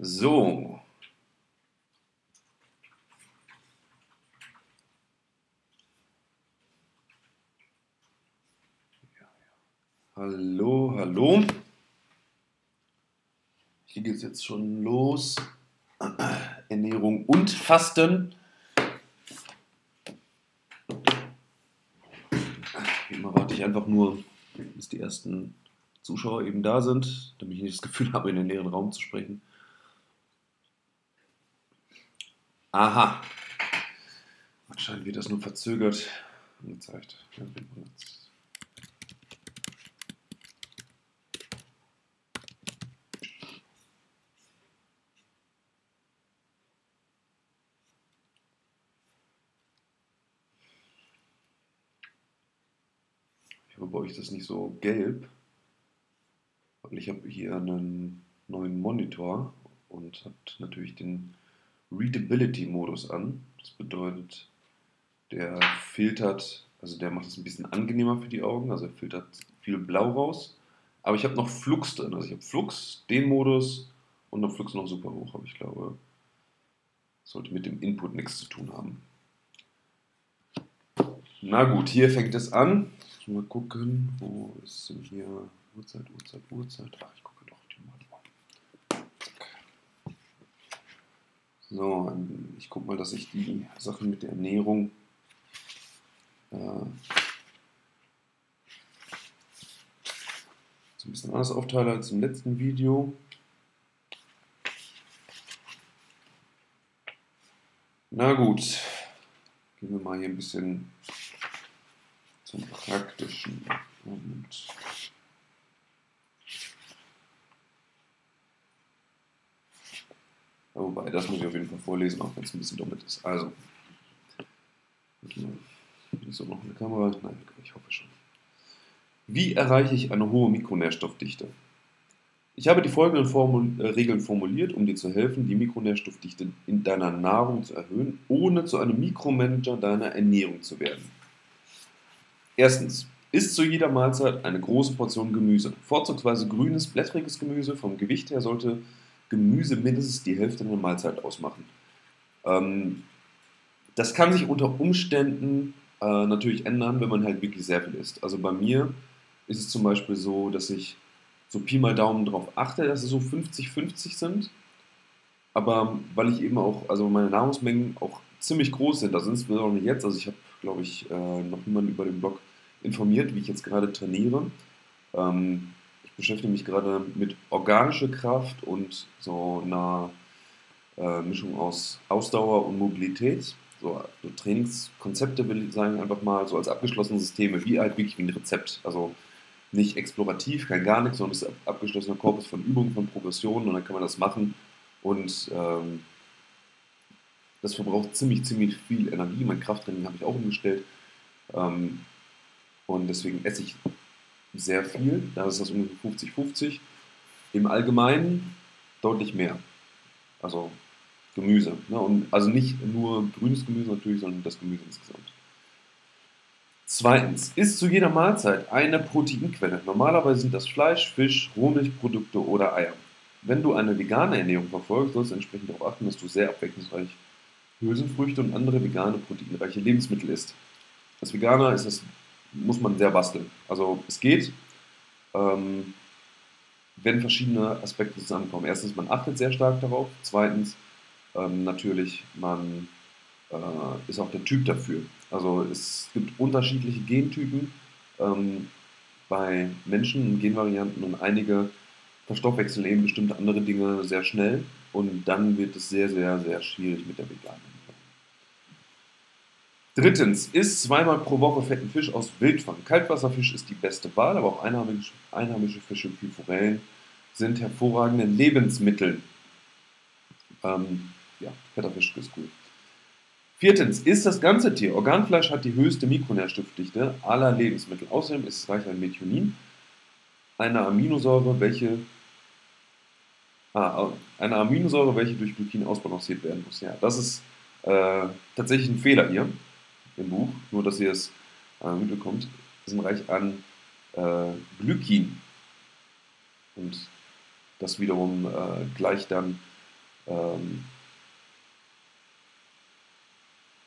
So. Hallo, hallo. Hier geht es jetzt schon los. Ernährung und Fasten. Wie immer warte ich einfach nur, bis die ersten Zuschauer eben da sind, damit ich nicht das Gefühl habe, in den leeren Raum zu sprechen. Aha. Anscheinend wird das nur verzögert angezeigt. Ich hoffe, bei euch das nicht so gelb, weil ich habe hier einen neuen Monitor und habe natürlich den Readability-Modus an. Das bedeutet, der filtert, also der macht es ein bisschen angenehmer für die Augen, also er filtert viel Blau raus. Aber ich habe noch Flux drin, also ich habe Flux, den Modus und noch Flux noch super hoch, aber ich glaube, sollte mit dem Input nichts zu tun haben. Na gut, hier fängt es an. Mal gucken, wo ist denn hier Uhrzeit, Uhrzeit, Uhrzeit. Ach, ich gucke doch die mal. Zack. So, ähm, ich gucke mal, dass ich die Sachen mit der Ernährung äh, so ein bisschen anders aufteile als im letzten Video. Na gut, gehen wir mal hier ein bisschen zum Praktischen. Und Wobei, das muss ich auf jeden Fall vorlesen, auch wenn es ein bisschen doppelt ist. Also, ist noch eine Kamera? Nein, ich hoffe schon. Wie erreiche ich eine hohe Mikronährstoffdichte? Ich habe die folgenden Formul äh, Regeln formuliert, um dir zu helfen, die Mikronährstoffdichte in deiner Nahrung zu erhöhen, ohne zu einem Mikromanager deiner Ernährung zu werden. Erstens, isst zu jeder Mahlzeit eine große Portion Gemüse, vorzugsweise grünes, blättriges Gemüse. Vom Gewicht her sollte Gemüse mindestens die Hälfte einer Mahlzeit ausmachen. Ähm, das kann sich unter Umständen äh, natürlich ändern, wenn man halt wirklich sehr viel isst. Also bei mir ist es zum Beispiel so, dass ich so Pi mal Daumen darauf achte, dass es so 50-50 sind. Aber weil ich eben auch, also meine Nahrungsmengen auch ziemlich groß sind, also insbesondere jetzt, also ich habe, glaube ich, äh, noch niemanden über den Blog informiert, wie ich jetzt gerade trainiere. Ähm, beschäftige mich gerade mit organischer Kraft und so einer äh, Mischung aus Ausdauer und Mobilität. So, so, Trainingskonzepte will ich sagen, einfach mal so als abgeschlossene Systeme, wie halt wirklich wie ein Rezept. Also nicht explorativ, kein gar nichts, sondern es ist ein abgeschlossener Korpus von Übungen, von Progressionen und dann kann man das machen. Und ähm, das verbraucht ziemlich, ziemlich viel Energie. Mein Krafttraining habe ich auch umgestellt. Ähm, und deswegen esse ich sehr viel, da ist das ungefähr 50-50. Im Allgemeinen deutlich mehr. Also Gemüse. Ne? Und also nicht nur grünes Gemüse natürlich, sondern das Gemüse insgesamt. Zweitens, ist zu jeder Mahlzeit eine Proteinquelle. Normalerweise sind das Fleisch, Fisch, Rohmilchprodukte oder Eier. Wenn du eine vegane Ernährung verfolgst, sollst du entsprechend darauf achten, dass du sehr abwechslungsreich Hülsenfrüchte und andere vegane, proteinreiche Lebensmittel isst. Als Veganer ist das muss man sehr basteln. Also es geht, ähm, wenn verschiedene Aspekte zusammenkommen. Erstens, man achtet sehr stark darauf. Zweitens, ähm, natürlich, man äh, ist auch der Typ dafür. Also es gibt unterschiedliche Gentypen ähm, bei Menschen und Genvarianten und einige verstoffwechseln eben bestimmte andere Dinge sehr schnell und dann wird es sehr, sehr, sehr schwierig mit der Veganen. Drittens, isst zweimal pro Woche fetten Fisch aus Wildfang. Kaltwasserfisch ist die beste Wahl, aber auch einheimische, einheimische Fische wie Forellen sind hervorragende Lebensmittel. Ähm, ja, fetter Fisch ist gut. Viertens, isst das ganze Tier. Organfleisch hat die höchste Mikronährstoffdichte aller Lebensmittel. Außerdem ist es reich an Methionin, einer Aminosäure, welche ah, eine Aminosäure, welche durch Glutin ausbalanciert werden muss. Ja, das ist äh, tatsächlich ein Fehler hier im Buch, nur dass ihr es äh, mitbekommt, sind reich an äh, Glykin. Und das wiederum äh, gleicht dann ähm,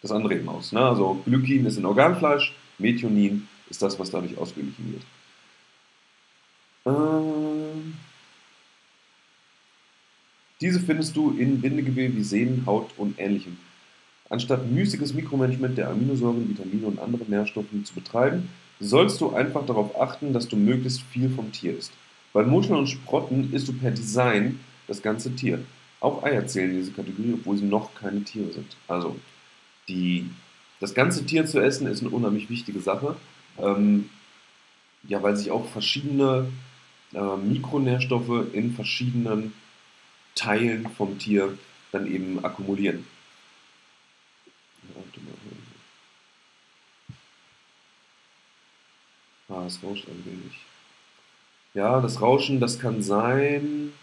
das andere eben aus. Ne? Also Glykin ist in Organfleisch, Methionin ist das, was dadurch ausgeglichen wird. Ähm, diese findest du in Bindegewebe wie Sehnen, Haut und ähnlichem. Anstatt müßiges Mikromanagement der Aminosäuren, Vitamine und anderen Nährstoffen zu betreiben, sollst du einfach darauf achten, dass du möglichst viel vom Tier isst. Bei Muscheln und Sprotten isst du per Design das ganze Tier. Auch Eier zählen in diese Kategorie, obwohl sie noch keine Tiere sind. Also, die, das ganze Tier zu essen ist eine unheimlich wichtige Sache. Ähm, ja, weil sich auch verschiedene äh, Mikronährstoffe in verschiedenen Teilen vom Tier dann eben akkumulieren. Ah, es rauscht ein wenig. Ja, das Rauschen, das kann sein.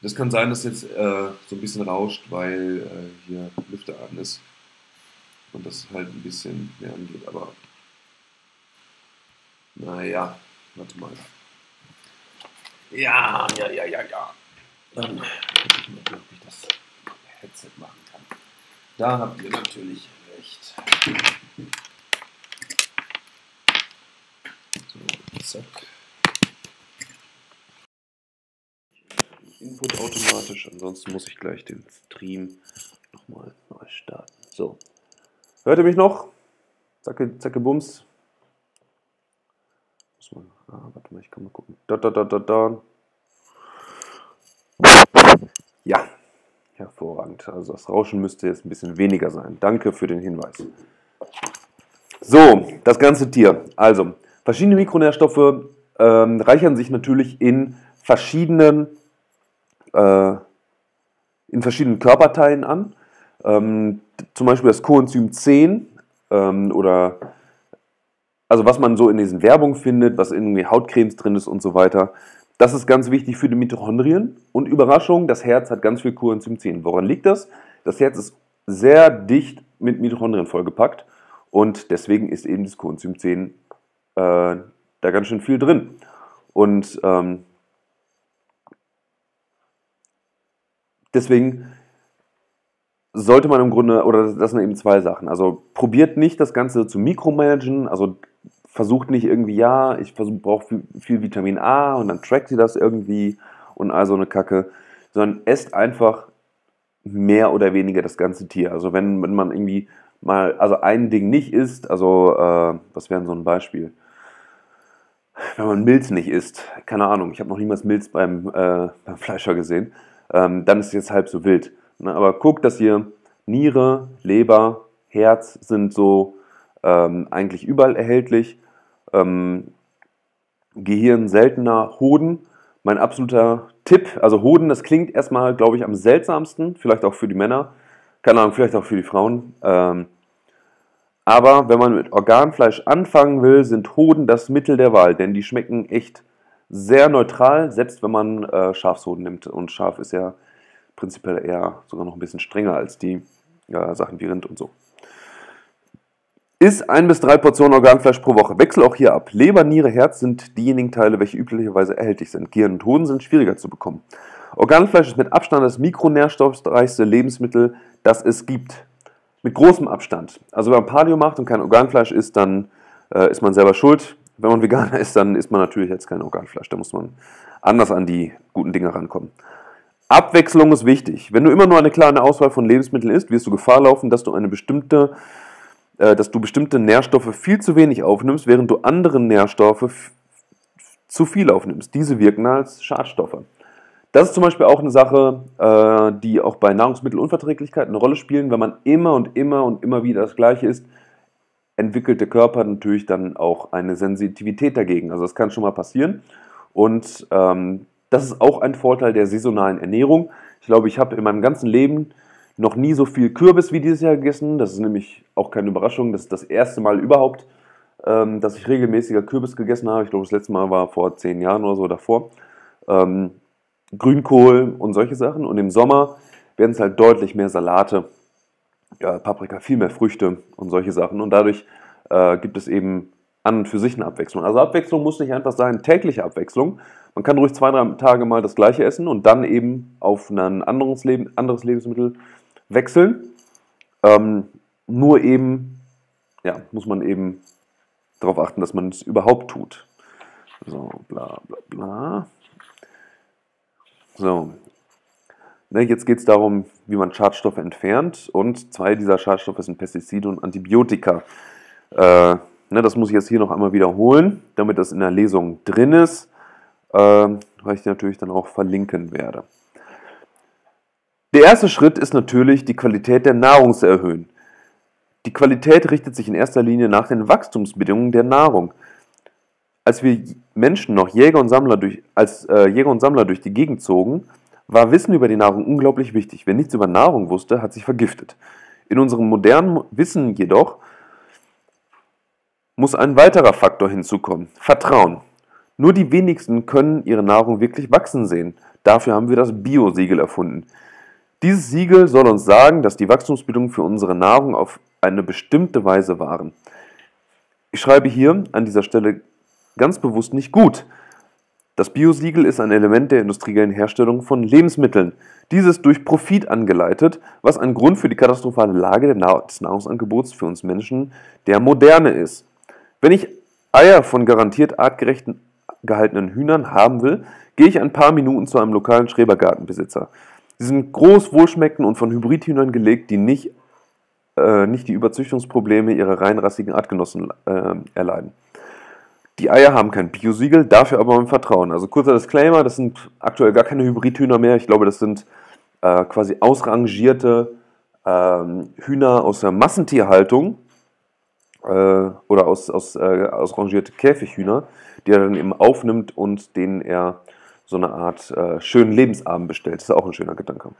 Das kann sein, dass jetzt äh, so ein bisschen rauscht, weil äh, hier Lüfter an ist. Und das halt ein bisschen mehr angeht, aber. Naja, warte mal. Ja, ja, ja, ja, ja. Dann gucke ich mal, ob ich das Headset machen kann. Da habt ihr natürlich recht. So, zack. Input automatisch, ansonsten muss ich gleich den Stream nochmal neu starten. So. Hört ihr mich noch? Zacke, zacke, bums. Muss man, ah, warte mal, ich kann mal gucken. Da, da, da, da, da. Ja, hervorragend. Also das Rauschen müsste jetzt ein bisschen weniger sein. Danke für den Hinweis. So, das ganze Tier. Also, verschiedene Mikronährstoffe ähm, reichern sich natürlich in verschiedenen, äh, in verschiedenen Körperteilen an. Ähm, zum Beispiel das Coenzym 10 ähm, oder also was man so in diesen Werbungen findet, was irgendwie Hautcremes drin ist und so weiter. Das ist ganz wichtig für die Mitochondrien. Und Überraschung, das Herz hat ganz viel Coenzym 10. Woran liegt das? Das Herz ist sehr dicht mit Mitochondrien vollgepackt und deswegen ist eben das Coenzym 10 äh, da ganz schön viel drin. Und ähm, deswegen sollte man im Grunde, oder das sind eben zwei Sachen. Also probiert nicht das Ganze zu mikromanagen, also versucht nicht irgendwie, ja, ich brauche viel, viel, Vitamin A und dann trackt sie das irgendwie und all so eine Kacke, sondern esst einfach mehr oder weniger das ganze Tier. Also wenn, wenn man irgendwie mal, also ein Ding nicht isst, also äh, was wäre so ein Beispiel? Wenn man Milz nicht isst, keine Ahnung, ich habe noch niemals Milz beim, äh, beim Fleischer gesehen, ähm, dann ist es jetzt halb so wild. Ne? Aber guckt, dass ihr Niere, Leber, Herz sind so ähm, eigentlich überall erhältlich. Ähm, Gehirn seltener, Hoden. Mein absoluter Tipp, also Hoden, das klingt erstmal, glaube ich, am seltsamsten, vielleicht auch für die Männer, keine Ahnung, vielleicht auch für die Frauen. Ähm, aber wenn man mit Organfleisch anfangen will, sind Hoden das Mittel der Wahl, denn die schmecken echt sehr neutral, selbst wenn man äh, Schafshoden nimmt. Und Schaf ist ja prinzipiell eher sogar noch ein bisschen strenger als die äh, Sachen wie Rind und so. Ist ein bis drei Portionen Organfleisch pro Woche. Wechsel auch hier ab. Leber, Niere, Herz sind diejenigen Teile, welche üblicherweise erhältlich sind. Gehirn und Hoden sind schwieriger zu bekommen. Organfleisch ist mit Abstand das mikronährstoffreichste Lebensmittel, das es gibt. Mit großem Abstand. Also wenn man Paleo macht und kein Organfleisch isst, dann äh, ist man selber schuld. Wenn man Veganer ist, dann isst man natürlich jetzt kein Organfleisch. Da muss man anders an die guten Dinge rankommen. Abwechslung ist wichtig. Wenn du immer nur eine kleine Auswahl von Lebensmitteln isst, wirst du Gefahr laufen, dass du eine bestimmte äh, dass du bestimmte Nährstoffe viel zu wenig aufnimmst, während du andere Nährstoffe zu viel aufnimmst. Diese wirken als Schadstoffe. Das ist zum Beispiel auch eine Sache, äh, die auch bei Nahrungsmittelunverträglichkeit eine Rolle spielen. Wenn man immer und immer und immer wieder das Gleiche isst, entwickelt der Körper natürlich dann auch eine Sensitivität dagegen. Also das kann schon mal passieren. Und ähm, das ist auch ein Vorteil der saisonalen Ernährung. Ich glaube, ich habe in meinem ganzen Leben noch nie so viel Kürbis wie dieses Jahr gegessen. Das ist nämlich auch keine Überraschung. Das ist das erste Mal überhaupt, ähm, dass ich regelmäßiger Kürbis gegessen habe. Ich glaube, das letzte Mal war vor zehn Jahren oder so davor. Ähm, Grünkohl und solche Sachen. Und im Sommer werden es halt deutlich mehr Salate, ja, Paprika, viel mehr Früchte und solche Sachen. Und dadurch äh, gibt es eben an und für sich eine Abwechslung. Also Abwechslung muss nicht einfach sein, tägliche Abwechslung. Man kann ruhig zwei, drei Tage mal das gleiche essen und dann eben auf ein anderes, Leben, anderes Lebensmittel wechseln. Ähm, nur eben, ja, muss man eben darauf achten, dass man es überhaupt tut. So, bla bla bla. So. Ne, jetzt geht es darum, wie man Schadstoffe entfernt. Und zwei dieser Schadstoffe sind Pestizide und Antibiotika. Äh, ne, das muss ich jetzt hier noch einmal wiederholen, damit das in der Lesung drin ist, äh, weil ich die natürlich dann auch verlinken werde. Der erste Schritt ist natürlich, die Qualität der Nahrung zu erhöhen. Die Qualität richtet sich in erster Linie nach den Wachstumsbedingungen der Nahrung. Als wir Menschen noch Jäger und Sammler durch, als äh, Jäger und Sammler durch die Gegend zogen, war Wissen über die Nahrung unglaublich wichtig. Wer nichts über Nahrung wusste, hat sich vergiftet. In unserem modernen Wissen jedoch muss ein weiterer Faktor hinzukommen. Vertrauen. Nur die wenigsten können ihre Nahrung wirklich wachsen sehen. Dafür haben wir das Bio-Siegel erfunden. Dieses Siegel soll uns sagen, dass die Wachstumsbedingungen für unsere Nahrung auf eine bestimmte Weise waren. Ich schreibe hier an dieser Stelle ganz bewusst nicht gut. Das Biosiegel ist ein Element der industriellen Herstellung von Lebensmitteln. Dieses durch Profit angeleitet, was ein Grund für die katastrophale Lage des Nahrungsangebots für uns Menschen der Moderne ist. Wenn ich Eier von garantiert artgerecht gehaltenen Hühnern haben will, gehe ich ein paar Minuten zu einem lokalen Schrebergartenbesitzer. Sie sind groß, wohlschmeckend und von Hybridhühnern gelegt, die nicht äh, nicht die Überzüchtungsprobleme ihrer reinrassigen Artgenossen äh, erleiden. Die Eier haben kein Biosiegel, dafür aber mein Vertrauen. Also kurzer Disclaimer, das sind aktuell gar keine Hybridhühner mehr. Ich glaube, das sind äh, quasi ausrangierte ähm, Hühner aus der Massentierhaltung äh, oder aus, aus, äh, ausrangierte Käfighühner, die er dann eben aufnimmt und denen er so eine Art äh, schönen Lebensabend bestellt. Das ist auch ein schöner Gedanke.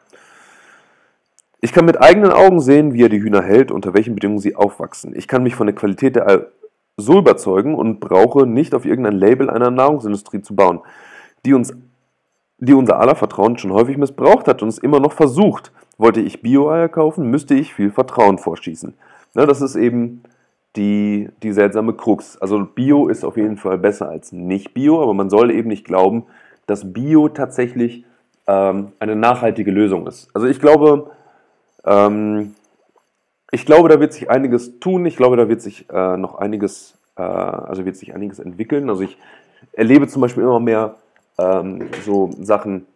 Ich kann mit eigenen Augen sehen, wie er die Hühner hält, unter welchen Bedingungen sie aufwachsen. Ich kann mich von der Qualität der so überzeugen und brauche nicht auf irgendein Label einer Nahrungsindustrie zu bauen, die uns die unser aller Vertrauen schon häufig missbraucht hat und es immer noch versucht. Wollte ich Bio-Eier kaufen, müsste ich viel Vertrauen vorschießen. Ja, das ist eben die, die seltsame Krux. Also Bio ist auf jeden Fall besser als nicht Bio, aber man soll eben nicht glauben, dass Bio tatsächlich ähm, eine nachhaltige Lösung ist. Also ich glaube, ähm, ich glaube, da wird sich einiges tun. Ich glaube, da wird sich äh, noch einiges, äh, also wird sich einiges entwickeln. Also ich erlebe zum Beispiel immer mehr ähm, so Sachen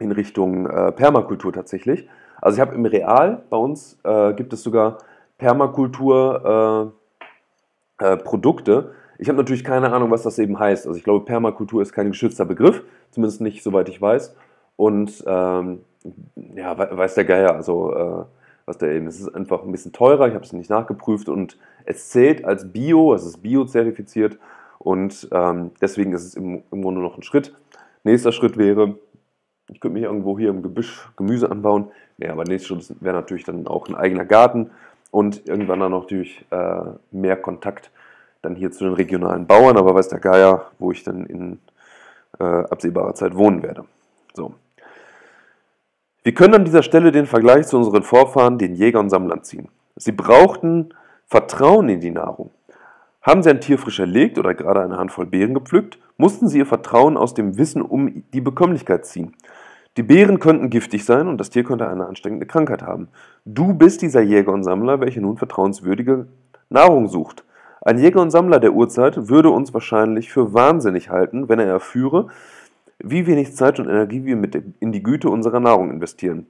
in Richtung äh, Permakultur tatsächlich. Also ich habe im Real bei uns äh, gibt es sogar Permakultur äh, äh, Produkte. Ich habe natürlich keine Ahnung, was das eben heißt. Also ich glaube, Permakultur ist kein geschützter Begriff, zumindest nicht, soweit ich weiß. Und ähm, ja, weiß der Geier, also was da eben, es ist einfach ein bisschen teurer, ich habe es nicht nachgeprüft und es zählt als Bio, es ist Bio-zertifiziert und ähm, deswegen ist es im, im Grunde noch ein Schritt. Nächster Schritt wäre, ich könnte mich irgendwo hier im Gebüsch Gemüse anbauen, ja, aber nächster Schritt wäre natürlich dann auch ein eigener Garten und irgendwann dann natürlich äh, mehr Kontakt dann hier zu den regionalen Bauern, aber weiß der Geier, wo ich dann in äh, absehbarer Zeit wohnen werde. So. Wir können an dieser Stelle den Vergleich zu unseren Vorfahren, den Jägern und Sammlern, ziehen. Sie brauchten Vertrauen in die Nahrung. Haben sie ein Tier frisch erlegt oder gerade eine Handvoll Beeren gepflückt, mussten sie ihr Vertrauen aus dem Wissen um die Bekömmlichkeit ziehen. Die Beeren könnten giftig sein und das Tier könnte eine ansteckende Krankheit haben. Du bist dieser Jäger und Sammler, welcher nun vertrauenswürdige Nahrung sucht. Ein Jäger und Sammler der Urzeit würde uns wahrscheinlich für wahnsinnig halten, wenn er erführe, wie wenig Zeit und Energie wir mit in die Güte unserer Nahrung investieren.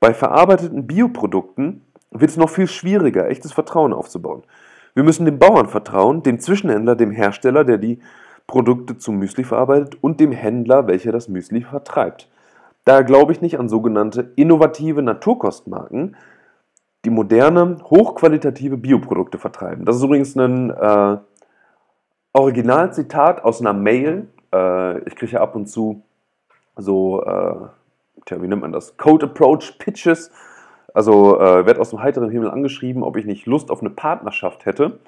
Bei verarbeiteten Bioprodukten wird es noch viel schwieriger, echtes Vertrauen aufzubauen. Wir müssen dem Bauern vertrauen, dem Zwischenhändler, dem Hersteller, der die Produkte zum Müsli verarbeitet und dem Händler, welcher das Müsli vertreibt. Daher glaube ich nicht an sogenannte innovative Naturkostmarken, die moderne, hochqualitative Bioprodukte vertreiben. Das ist übrigens ein äh, Originalzitat aus einer Mail, äh, ich kriege ja ab und zu so, äh, tja, wie nennt man das? Code Approach Pitches. Also äh, werde aus dem heiteren Himmel angeschrieben, ob ich nicht Lust auf eine Partnerschaft hätte.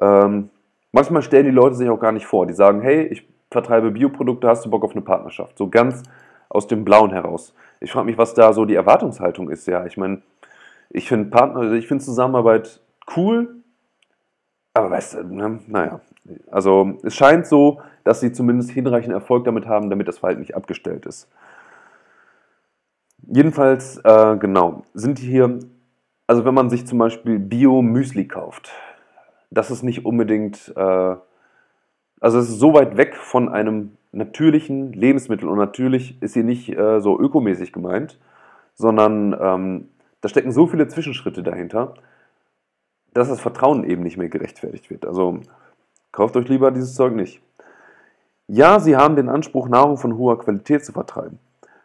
Ähm, manchmal stellen die Leute sich auch gar nicht vor. Die sagen, hey, ich vertreibe Bioprodukte, hast du Bock auf eine Partnerschaft? So ganz aus dem Blauen heraus. Ich frage mich, was da so die Erwartungshaltung ist. Ja, ich meine, ich finde Partner, ich finde Zusammenarbeit cool, aber weißt du, ne, naja, Also es scheint so, dass sie zumindest hinreichend Erfolg damit haben, damit das Verhalten nicht abgestellt ist. Jedenfalls, äh, genau, sind hier, also wenn man sich zum Beispiel Bio-Müsli kauft, das ist nicht unbedingt, äh, also es ist so weit weg von einem natürlichen Lebensmittel und natürlich ist hier nicht äh, so ökomäßig gemeint, sondern ähm, da stecken so viele Zwischenschritte dahinter, dass das Vertrauen eben nicht mehr gerechtfertigt wird. Also kauft euch lieber dieses Zeug nicht. Ja, sie haben den Anspruch, Nahrung von hoher Qualität zu vertreiben.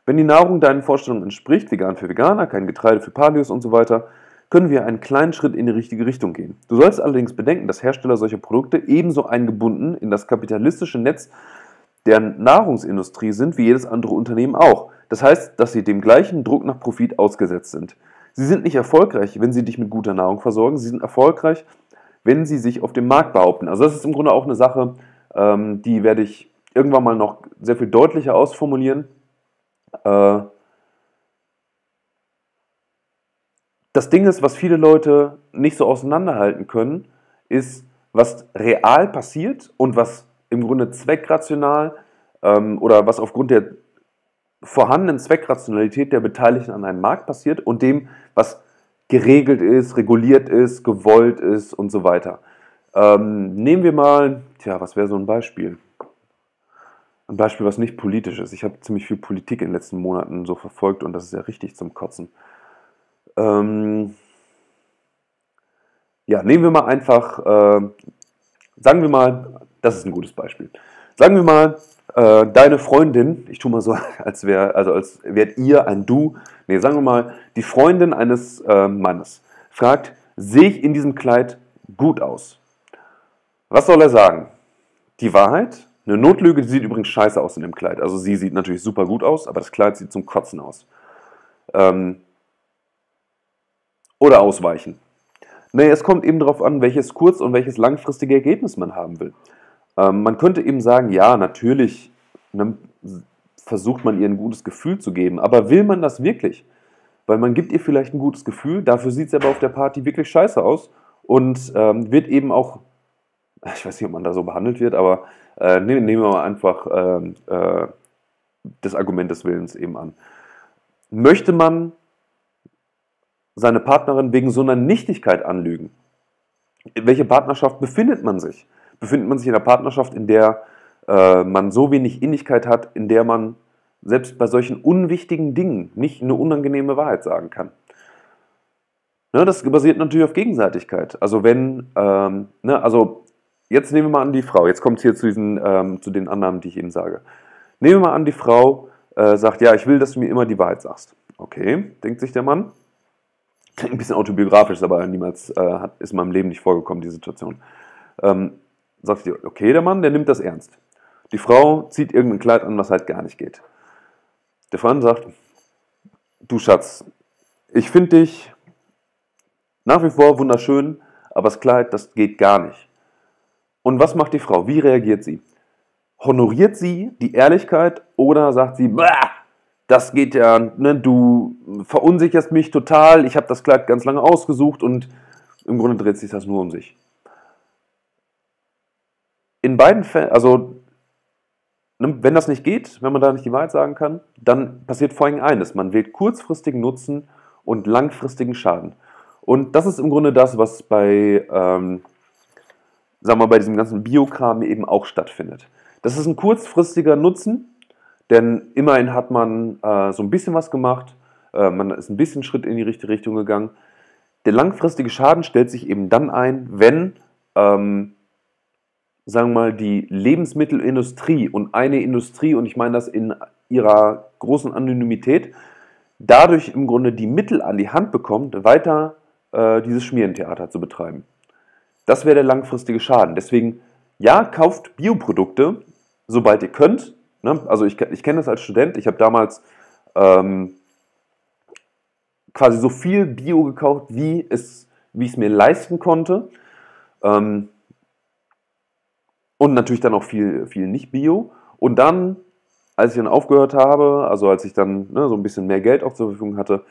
Wenn die Nahrung deinen Vorstellungen entspricht, vegan für Veganer, kein Getreide für Palios und so weiter, können wir einen kleinen Schritt in die richtige Richtung gehen. Du sollst allerdings bedenken, dass Hersteller solcher Produkte ebenso eingebunden in das kapitalistische Netz der Nahrungsindustrie sind wie jedes andere Unternehmen auch. Das heißt, dass sie dem gleichen Druck nach Profit ausgesetzt sind. Sie sind nicht erfolgreich, wenn sie dich mit guter Nahrung versorgen. Sie sind erfolgreich, wenn sie sich auf dem Markt behaupten. Also das ist im Grunde auch eine Sache, ähm, die werde ich irgendwann mal noch sehr viel deutlicher ausformulieren. Äh, das Ding ist, was viele Leute nicht so auseinanderhalten können, ist, was real passiert und was im Grunde zweckrational ähm, oder was aufgrund der vorhandenen Zweckrationalität der Beteiligten an einem Markt passiert und dem, was geregelt ist, reguliert ist, gewollt ist und so weiter. Ähm, nehmen wir mal, tja, was wäre so ein Beispiel? Ein Beispiel, was nicht politisch ist. Ich habe ziemlich viel Politik in den letzten Monaten so verfolgt und das ist ja richtig zum Kotzen. Ähm, ja, nehmen wir mal einfach, äh, sagen wir mal, das ist ein gutes Beispiel. Sagen wir mal, äh, deine Freundin, ich tue mal so, als wäre, also als wärt ihr ein Du, nee, sagen wir mal, die Freundin eines äh, Mannes fragt, sehe ich in diesem Kleid gut aus? Was soll er sagen? Die Wahrheit? Eine Notlüge, die sieht übrigens scheiße aus in dem Kleid. Also sie sieht natürlich super gut aus, aber das Kleid sieht zum Kotzen aus. Ähm, oder ausweichen. Nee, es kommt eben darauf an, welches kurz- und welches langfristige Ergebnis man haben will. Ähm, man könnte eben sagen, ja, natürlich ne, versucht man ihr ein gutes Gefühl zu geben, aber will man das wirklich? Weil man gibt ihr vielleicht ein gutes Gefühl, dafür sieht es aber auf der Party wirklich scheiße aus und ähm, wird eben auch, ich weiß nicht, ob man da so behandelt wird, aber äh, nehmen, nehmen wir mal einfach äh, äh, das Argument des Willens eben an. Möchte man seine Partnerin wegen so einer Nichtigkeit anlügen? In welche Partnerschaft befindet man sich? Befindet man sich in einer Partnerschaft, in der äh, man so wenig Innigkeit hat, in der man selbst bei solchen unwichtigen Dingen nicht eine unangenehme Wahrheit sagen kann. Ne, das basiert natürlich auf Gegenseitigkeit. Also wenn, ähm, ne, also jetzt nehmen wir mal an die Frau, jetzt kommt es hier zu, diesen, ähm, zu den Annahmen, die ich Ihnen sage. Nehmen wir mal an, die Frau äh, sagt, ja, ich will, dass du mir immer die Wahrheit sagst. Okay, denkt sich der Mann. Klingt ein bisschen autobiografisch, aber niemals äh, hat, ist in meinem Leben nicht vorgekommen, die Situation. Ähm, sagt sie, okay, der Mann, der nimmt das ernst. Die Frau zieht irgendein Kleid an, was halt gar nicht geht. Der Mann sagt, du Schatz, ich finde dich nach wie vor wunderschön, aber das Kleid, das geht gar nicht. Und was macht die Frau? Wie reagiert sie? Honoriert sie die Ehrlichkeit oder sagt sie, das geht ja, ne, du verunsicherst mich total, ich habe das Kleid ganz lange ausgesucht und im Grunde dreht sich das nur um sich in beiden Fällen, also ne, wenn das nicht geht, wenn man da nicht die Wahrheit sagen kann, dann passiert vor allem eines. Man wählt kurzfristigen Nutzen und langfristigen Schaden. Und das ist im Grunde das, was bei, ähm, sagen wir, bei diesem ganzen Biokram eben auch stattfindet. Das ist ein kurzfristiger Nutzen, denn immerhin hat man äh, so ein bisschen was gemacht, äh, man ist ein bisschen Schritt in die richtige Richtung gegangen. Der langfristige Schaden stellt sich eben dann ein, wenn ähm, sagen wir mal, die Lebensmittelindustrie und eine Industrie, und ich meine das in ihrer großen Anonymität, dadurch im Grunde die Mittel an die Hand bekommt, weiter äh, dieses Schmierentheater zu betreiben. Das wäre der langfristige Schaden. Deswegen, ja, kauft Bioprodukte, sobald ihr könnt. Ne? Also ich, ich kenne das als Student. Ich habe damals ähm, quasi so viel Bio gekauft, wie, es, wie mir leisten konnte. Ähm, und natürlich dann auch viel, viel Nicht-Bio. Und dann, als ich dann aufgehört habe, also als ich dann ne, so ein bisschen mehr Geld auch zur Verfügung hatte,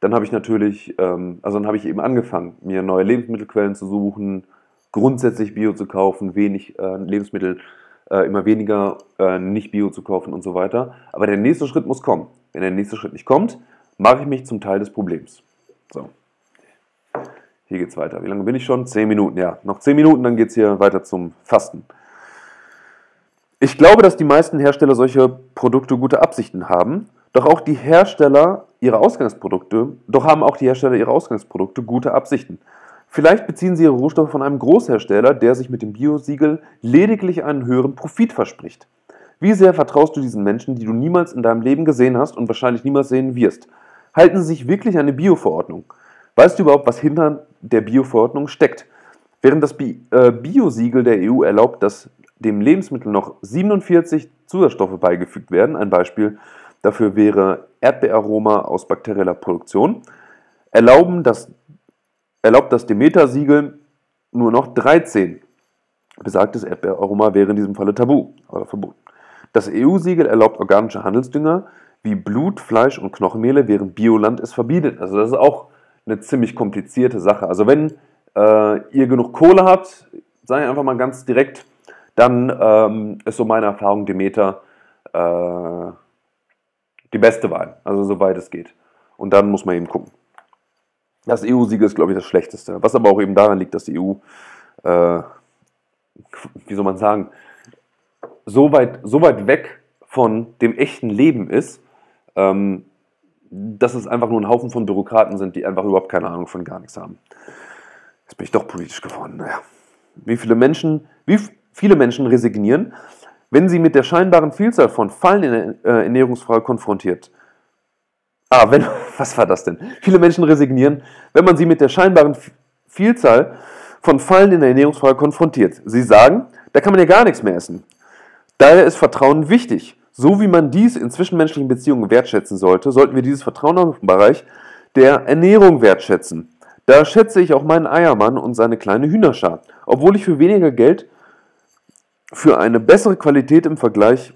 dann habe ich natürlich, ähm, also dann habe ich eben angefangen, mir neue Lebensmittelquellen zu suchen, grundsätzlich Bio zu kaufen, wenig äh, Lebensmittel, äh, immer weniger äh, nicht Bio zu kaufen und so weiter. Aber der nächste Schritt muss kommen. Wenn der nächste Schritt nicht kommt, mache ich mich zum Teil des Problems. So. Hier geht es weiter. Wie lange bin ich schon? Zehn Minuten, ja. Noch zehn Minuten, dann geht es hier weiter zum Fasten. Ich glaube, dass die meisten Hersteller solche Produkte gute Absichten haben, doch auch die Hersteller ihrer Ausgangsprodukte, doch haben auch die Hersteller ihrer Ausgangsprodukte gute Absichten. Vielleicht beziehen sie ihre Rohstoffe von einem Großhersteller, der sich mit dem Biosiegel lediglich einen höheren Profit verspricht. Wie sehr vertraust du diesen Menschen, die du niemals in deinem Leben gesehen hast und wahrscheinlich niemals sehen wirst? Halten sie sich wirklich an eine Bio-Verordnung? Weißt du überhaupt, was hinter der Bio-Verordnung steckt? Während das äh, Biosiegel der EU erlaubt, dass dem Lebensmittel noch 47 Zusatzstoffe beigefügt werden, ein Beispiel dafür wäre Erdbeeraroma aus bakterieller Produktion, erlauben das erlaubt das Demeter-Siegel nur noch 13. Besagtes Erdbeeraroma wäre in diesem Falle tabu oder verboten. Das EU-Siegel erlaubt organische Handelsdünger wie Blut, Fleisch und Knochenmehle, während Bioland es verbietet. Also das ist auch eine ziemlich komplizierte Sache. Also wenn äh, ihr genug Kohle habt, ich einfach mal ganz direkt, dann ähm, ist so meine Erfahrung Demeter äh, die beste Wahl. Also soweit es geht. Und dann muss man eben gucken. Das EU-Siegel ist, glaube ich, das Schlechteste. Was aber auch eben daran liegt, dass die EU, äh, wie soll man sagen, so weit, so weit weg von dem echten Leben ist, ähm, dass es einfach nur ein Haufen von Bürokraten sind, die einfach überhaupt keine Ahnung von gar nichts haben. Jetzt bin ich doch politisch geworden. Naja. Wie viele Menschen, wie viele Menschen resignieren, wenn sie mit der scheinbaren Vielzahl von Fallen in der äh, Ernährungsfrage konfrontiert Ah, wenn, was war das denn? Viele Menschen resignieren, wenn man sie mit der scheinbaren Vielzahl von Fallen in der Ernährungsfrage konfrontiert. Sie sagen, da kann man ja gar nichts mehr essen. Daher ist Vertrauen wichtig. So wie man dies in zwischenmenschlichen Beziehungen wertschätzen sollte, sollten wir dieses Vertrauen auch im Bereich der Ernährung wertschätzen. Da schätze ich auch meinen Eiermann und seine kleine Hühnerschar. Obwohl ich für weniger Geld für eine bessere Qualität im Vergleich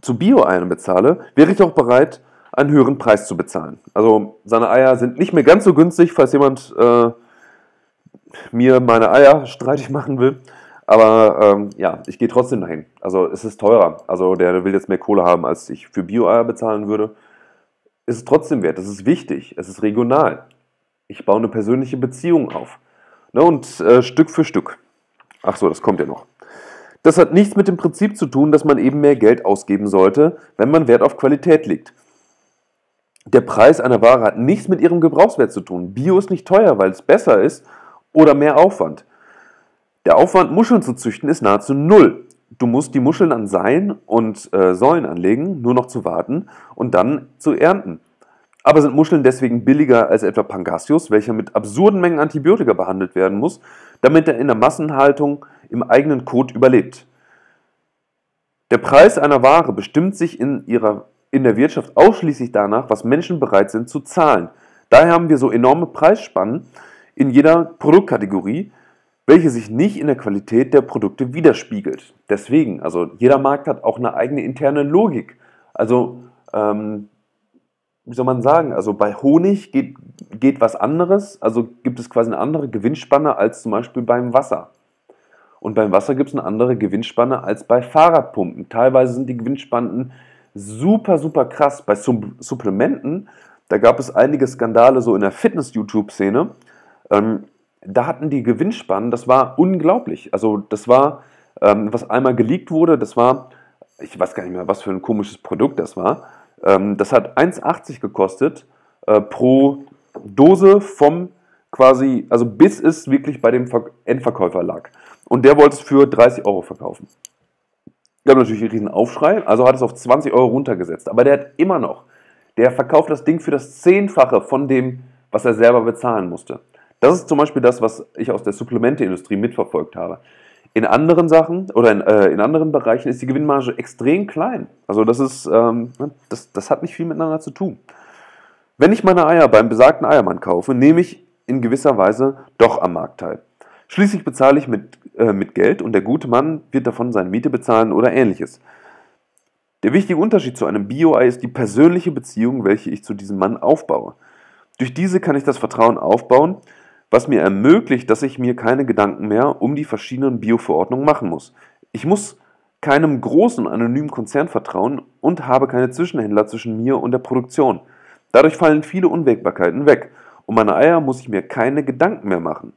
zu Bio-Eiern bezahle, wäre ich auch bereit, einen höheren Preis zu bezahlen. Also seine Eier sind nicht mehr ganz so günstig, falls jemand äh, mir meine Eier streitig machen will. Aber ähm, ja, ich gehe trotzdem dahin. Also es ist teurer. Also der will jetzt mehr Kohle haben, als ich für Bio-Eier bezahlen würde. Es ist trotzdem wert. Es ist wichtig. Es ist regional. Ich baue eine persönliche Beziehung auf. Ne, und äh, Stück für Stück. Ach so, das kommt ja noch. Das hat nichts mit dem Prinzip zu tun, dass man eben mehr Geld ausgeben sollte, wenn man Wert auf Qualität legt. Der Preis einer Ware hat nichts mit ihrem Gebrauchswert zu tun. Bio ist nicht teuer, weil es besser ist oder mehr Aufwand. Der Aufwand, Muscheln zu züchten, ist nahezu null. Du musst die Muscheln an Seilen und äh, Säulen anlegen, nur noch zu warten und dann zu ernten. Aber sind Muscheln deswegen billiger als etwa Pangasius, welcher mit absurden Mengen Antibiotika behandelt werden muss, damit er in der Massenhaltung im eigenen Kot überlebt? Der Preis einer Ware bestimmt sich in ihrer in der Wirtschaft ausschließlich danach, was Menschen bereit sind zu zahlen. Daher haben wir so enorme Preisspannen in jeder Produktkategorie, welche sich nicht in der Qualität der Produkte widerspiegelt. Deswegen, also jeder Markt hat auch eine eigene interne Logik. Also, ähm, wie soll man sagen, also bei Honig geht, geht was anderes, also gibt es quasi eine andere Gewinnspanne als zum Beispiel beim Wasser. Und beim Wasser gibt es eine andere Gewinnspanne als bei Fahrradpumpen. Teilweise sind die Gewinnspannen super, super krass. Bei Supplementen, da gab es einige Skandale so in der Fitness-YouTube-Szene. Ähm, da hatten die Gewinnspannen, das war unglaublich. Also das war, ähm, was einmal geleakt wurde, das war, ich weiß gar nicht mehr, was für ein komisches Produkt das war. Ähm, das hat 1,80 gekostet äh, pro Dose vom quasi, also bis es wirklich bei dem Endverkäufer lag. Und der wollte es für 30 Euro verkaufen gab natürlich einen riesen Aufschrei, also hat es auf 20 Euro runtergesetzt. Aber der hat immer noch, der verkauft das Ding für das Zehnfache von dem, was er selber bezahlen musste. Das ist zum Beispiel das, was ich aus der Supplementeindustrie mitverfolgt habe. In anderen Sachen oder in, äh, in anderen Bereichen ist die Gewinnmarge extrem klein. Also das ist, ähm, das, das hat nicht viel miteinander zu tun. Wenn ich meine Eier beim besagten Eiermann kaufe, nehme ich in gewisser Weise doch am Markt teil. Schließlich bezahle ich mit, äh, mit Geld und der gute Mann wird davon seine Miete bezahlen oder ähnliches. Der wichtige Unterschied zu einem Bio-Ei ist die persönliche Beziehung, welche ich zu diesem Mann aufbaue. Durch diese kann ich das Vertrauen aufbauen, was mir ermöglicht, dass ich mir keine Gedanken mehr um die verschiedenen Bio-Verordnungen machen muss. Ich muss keinem großen anonymen Konzern vertrauen und habe keine Zwischenhändler zwischen mir und der Produktion. Dadurch fallen viele Unwägbarkeiten weg. Um meine Eier muss ich mir keine Gedanken mehr machen.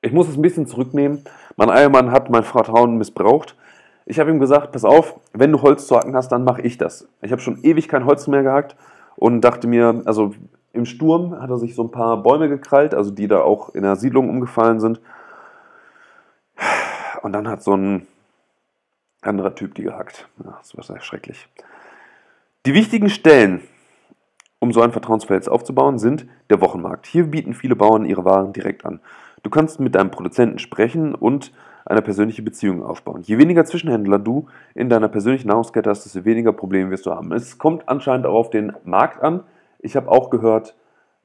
Ich muss es ein bisschen zurücknehmen. Mein Eiermann hat mein Vertrauen missbraucht. Ich habe ihm gesagt, pass auf, wenn du Holz zu hacken hast, dann mache ich das. Ich habe schon ewig kein Holz mehr gehackt und dachte mir, also im Sturm hat er sich so ein paar Bäume gekrallt, also die da auch in der Siedlung umgefallen sind. Und dann hat so ein anderer Typ die gehackt. Ja, das war sehr schrecklich. Die wichtigen Stellen, um so ein Vertrauensverhältnis aufzubauen, sind der Wochenmarkt. Hier bieten viele Bauern ihre Waren direkt an. Du kannst mit deinem Produzenten sprechen und eine persönliche Beziehung aufbauen. Je weniger Zwischenhändler du in deiner persönlichen Nahrungskette hast, desto weniger Probleme wirst du haben. Es kommt anscheinend auch auf den Markt an. Ich habe auch gehört,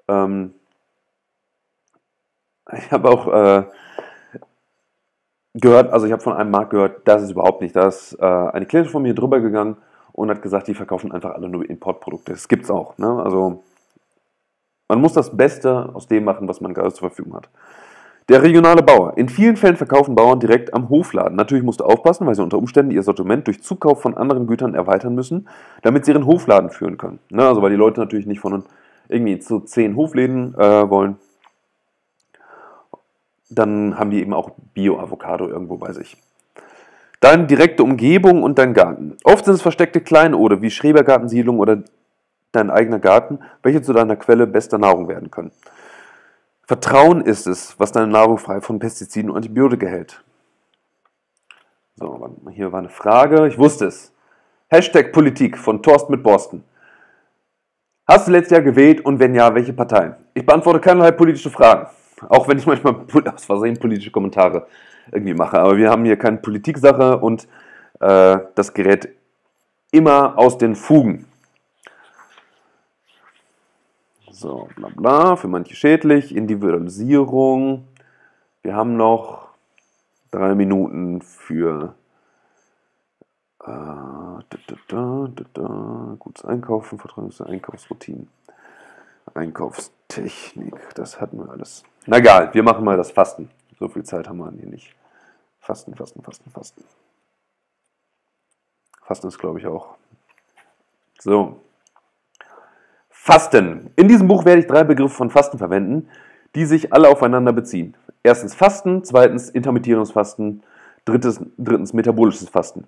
ähm, ich habe auch äh, gehört, also ich habe von einem Markt gehört, das ist überhaupt nicht das. Äh, eine Klientin von mir drüber gegangen und hat gesagt, die verkaufen einfach alle nur Importprodukte. Das gibt es auch. Ne? Also man muss das Beste aus dem machen, was man gerade zur Verfügung hat. Der regionale Bauer. In vielen Fällen verkaufen Bauern direkt am Hofladen. Natürlich musst du aufpassen, weil sie unter Umständen ihr Sortiment durch Zukauf von anderen Gütern erweitern müssen, damit sie ihren Hofladen führen können. Ne? Also weil die Leute natürlich nicht von irgendwie zu zehn Hofläden äh, wollen. Dann haben die eben auch Bio-Avocado irgendwo bei sich. Dann direkte Umgebung und dein Garten. Oft sind es versteckte Kleinode wie Schrebergartensiedlung oder dein eigener Garten, welche zu deiner Quelle bester Nahrung werden können. Vertrauen ist es, was deine Nahrung frei von Pestiziden und Antibiotika hält. So, hier war eine Frage. Ich wusste es. Hashtag Politik von Thorsten mit Borsten. Hast du letztes Jahr gewählt und wenn ja, welche Partei? Ich beantworte keinerlei politische Fragen. Auch wenn ich manchmal aus Versehen politische Kommentare irgendwie mache. Aber wir haben hier keine Politiksache und äh, das gerät immer aus den Fugen. So, bla bla, für manche schädlich, Individualisierung. Wir haben noch drei Minuten für äh, da, da, da, gutes Einkaufen, vertrauensvolle Einkaufsroutinen. Einkaufstechnik, das hatten wir alles. Na egal, wir machen mal das Fasten. So viel Zeit haben wir hier nicht. Fasten, Fasten, Fasten, Fasten. Fasten ist, glaube ich, auch. So, Fasten. In diesem Buch werde ich drei Begriffe von Fasten verwenden, die sich alle aufeinander beziehen. Erstens Fasten, zweitens intermittierendes Fasten, drittens, drittens metabolisches Fasten.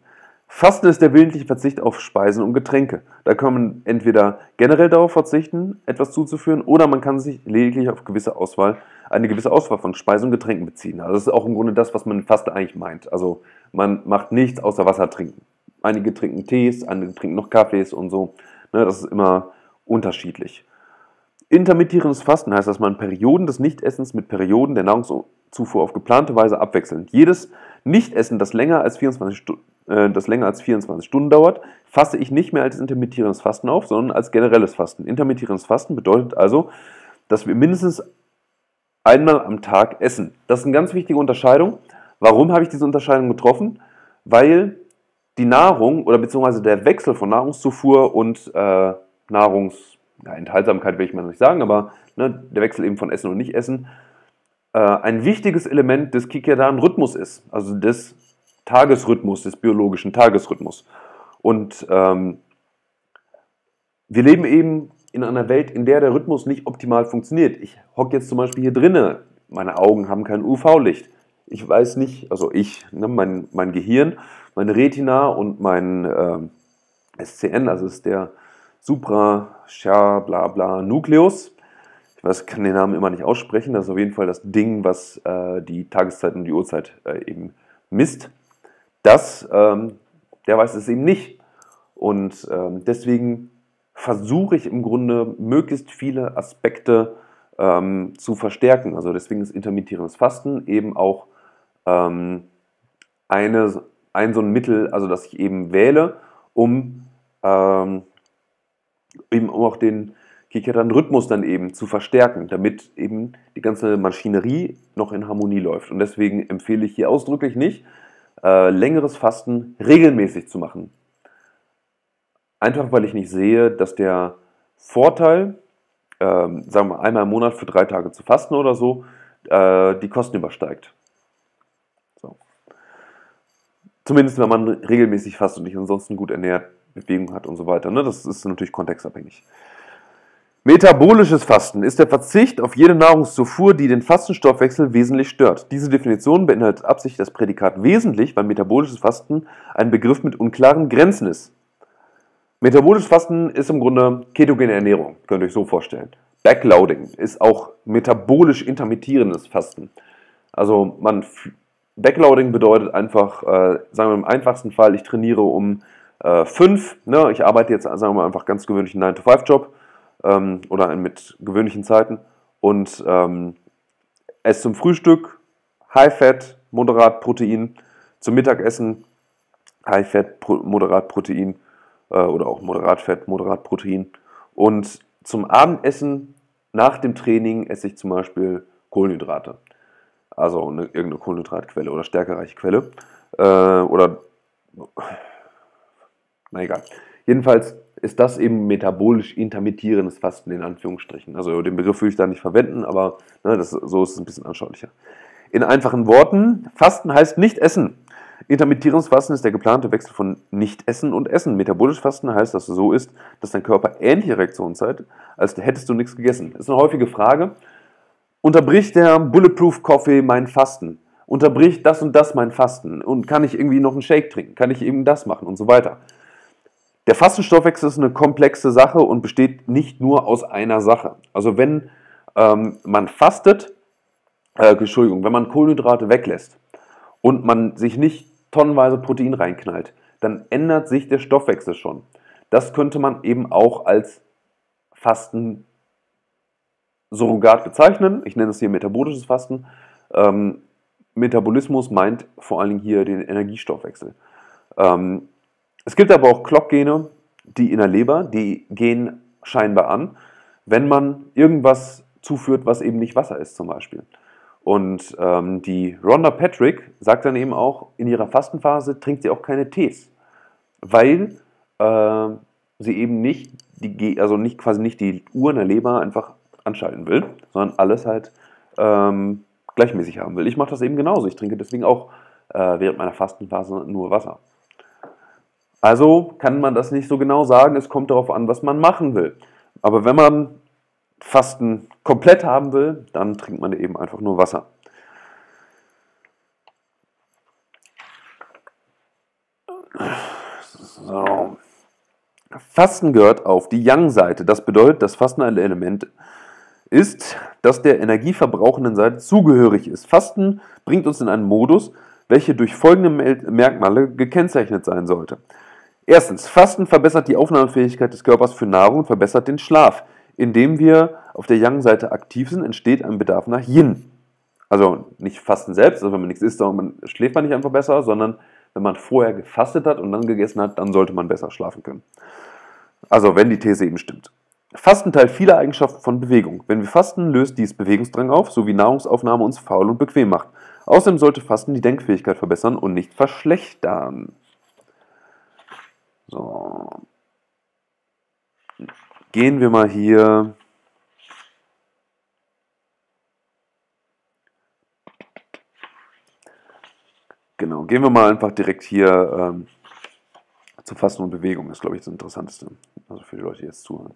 Fasten ist der willentliche Verzicht auf Speisen und Getränke. Da kann man entweder generell darauf verzichten, etwas zuzuführen, oder man kann sich lediglich auf gewisse Auswahl, eine gewisse Auswahl von Speisen und Getränken beziehen. Also das ist auch im Grunde das, was man Fasten eigentlich meint. Also man macht nichts außer Wasser trinken. Einige trinken Tees, einige trinken noch Kaffees und so. Ne, das ist immer unterschiedlich. Intermittierendes Fasten heißt, dass man Perioden des Nichtessens mit Perioden der Nahrungszufuhr auf geplante Weise abwechselnd. Jedes Nichtessen, das länger als 24, äh, das länger als 24 Stunden dauert, fasse ich nicht mehr als intermittierendes Fasten auf, sondern als generelles Fasten. Intermittierendes Fasten bedeutet also, dass wir mindestens einmal am Tag essen. Das ist eine ganz wichtige Unterscheidung. Warum habe ich diese Unterscheidung getroffen? Weil die Nahrung oder beziehungsweise der Wechsel von Nahrungszufuhr und äh, Nahrungs, ja, Enthaltsamkeit will ich mal nicht sagen, aber ne, der Wechsel eben von Essen und Nicht-Essen, äh, ein wichtiges Element des Kikirdan-Rhythmus ist, also des Tagesrhythmus, des biologischen Tagesrhythmus. Und ähm, wir leben eben in einer Welt, in der der Rhythmus nicht optimal funktioniert. Ich hocke jetzt zum Beispiel hier drinnen, meine Augen haben kein UV-Licht. Ich weiß nicht, also ich, ne, mein, mein Gehirn, meine Retina und mein äh, SCN, also ist der Supra, Scha, bla bla, Nucleus. Ich weiß, kann den Namen immer nicht aussprechen. Das ist auf jeden Fall das Ding, was äh, die Tageszeit und die Uhrzeit äh, eben misst. Das, ähm, der weiß es eben nicht. Und ähm, deswegen versuche ich im Grunde möglichst viele Aspekte ähm, zu verstärken. Also deswegen ist intermittierendes Fasten eben auch ähm, eine, ein so ein Mittel, also das ich eben wähle, um ähm, eben auch den Kikirtan-Rhythmus dann eben zu verstärken, damit eben die ganze Maschinerie noch in Harmonie läuft. Und deswegen empfehle ich hier ausdrücklich nicht, äh, längeres Fasten regelmäßig zu machen. Einfach weil ich nicht sehe, dass der Vorteil ähm, sagen wir einmal im Monat für drei Tage zu fasten oder so, äh, die Kosten übersteigt. So. Zumindest wenn man regelmäßig fastet und sich ansonsten gut ernährt, Bewegung hat und so weiter. Ne? Das ist natürlich kontextabhängig. Metabolisches Fasten ist der Verzicht auf jede Nahrungszufuhr, die den Fastenstoffwechsel wesentlich stört. Diese Definition beinhaltet absichtlich das Prädikat wesentlich, weil metabolisches Fasten ein Begriff mit unklaren Grenzen ist. Metabolisches Fasten ist im Grunde ketogene Ernährung, könnt ihr euch so vorstellen. Backloading ist auch metabolisch intermittierendes Fasten. Also man Backloading bedeutet einfach, äh, sagen wir im einfachsten Fall, ich trainiere um 5, äh, ne, ich arbeite jetzt, sagen wir mal, einfach ganz gewöhnlichen 9-to-5-Job ähm, oder mit gewöhnlichen Zeiten und ähm, esse zum Frühstück High Fat, moderat Protein, zum Mittagessen High Fat, pro, moderat Protein äh, oder auch moderat Fett, moderat Protein und zum Abendessen nach dem Training esse ich zum Beispiel Kohlenhydrate. Also eine, irgendeine Kohlenhydratquelle oder stärkereiche Quelle. Äh, oder, na egal. Jedenfalls ist das eben metabolisch intermittierendes Fasten in Anführungsstrichen. Also den Begriff würde ich da nicht verwenden, aber ne, das, so ist es ein bisschen anschaulicher. In einfachen Worten, Fasten heißt nicht essen. Intermittierendes Fasten ist der geplante Wechsel von Nicht-Essen und Essen. Metabolisch Fasten heißt, dass es so ist, dass dein Körper ähnliche Reaktionszeit, als hättest du nichts gegessen. Das ist eine häufige Frage. Unterbricht der Bulletproof Coffee mein Fasten? Unterbricht das und das mein Fasten? Und kann ich irgendwie noch einen Shake trinken? Kann ich eben das machen und so weiter? Der Fastenstoffwechsel ist eine komplexe Sache und besteht nicht nur aus einer Sache. Also wenn ähm, man fastet, äh, Entschuldigung, wenn man Kohlenhydrate weglässt und man sich nicht tonnenweise Protein reinknallt, dann ändert sich der Stoffwechsel schon. Das könnte man eben auch als Fasten Surrogat bezeichnen. Ich nenne es hier metabolisches Fasten. Ähm, Metabolismus meint vor allen Dingen hier den Energiestoffwechsel. Ähm, es gibt aber auch Clock-Gene, die in der Leber, die gehen scheinbar an, wenn man irgendwas zuführt, was eben nicht Wasser ist zum Beispiel. Und ähm, die Rhonda Patrick sagt dann eben auch, in ihrer Fastenphase trinkt sie auch keine Tees, weil äh, sie eben nicht, die, also nicht quasi nicht die Uhr in der Leber einfach anschalten will, sondern alles halt ähm, gleichmäßig haben will. Ich mache das eben genauso. Ich trinke deswegen auch äh, während meiner Fastenphase nur Wasser. Also kann man das nicht so genau sagen, es kommt darauf an, was man machen will. Aber wenn man Fasten komplett haben will, dann trinkt man eben einfach nur Wasser. So. Fasten gehört auf die Yang-Seite. Das bedeutet, dass Fasten ein Element ist, das der energieverbrauchenden Seite zugehörig ist. Fasten bringt uns in einen Modus, welcher durch folgende Merkmale gekennzeichnet sein sollte. Erstens, Fasten verbessert die Aufnahmefähigkeit des Körpers für Nahrung und verbessert den Schlaf. Indem wir auf der Yang-Seite aktiv sind, entsteht ein Bedarf nach Yin. Also nicht Fasten selbst, also wenn man nichts isst, man schläft man nicht einfach besser, sondern wenn man vorher gefastet hat und dann gegessen hat, dann sollte man besser schlafen können. Also wenn die These eben stimmt. Fasten teilt viele Eigenschaften von Bewegung. Wenn wir fasten, löst dies Bewegungsdrang auf, sowie Nahrungsaufnahme uns faul und bequem macht. Außerdem sollte Fasten die Denkfähigkeit verbessern und nicht verschlechtern. So. Gehen wir mal hier. Genau, gehen wir mal einfach direkt hier ähm, zu Fasten und Bewegung. Das ist, glaube ich, das Interessanteste. Also für die Leute, die jetzt zuhören.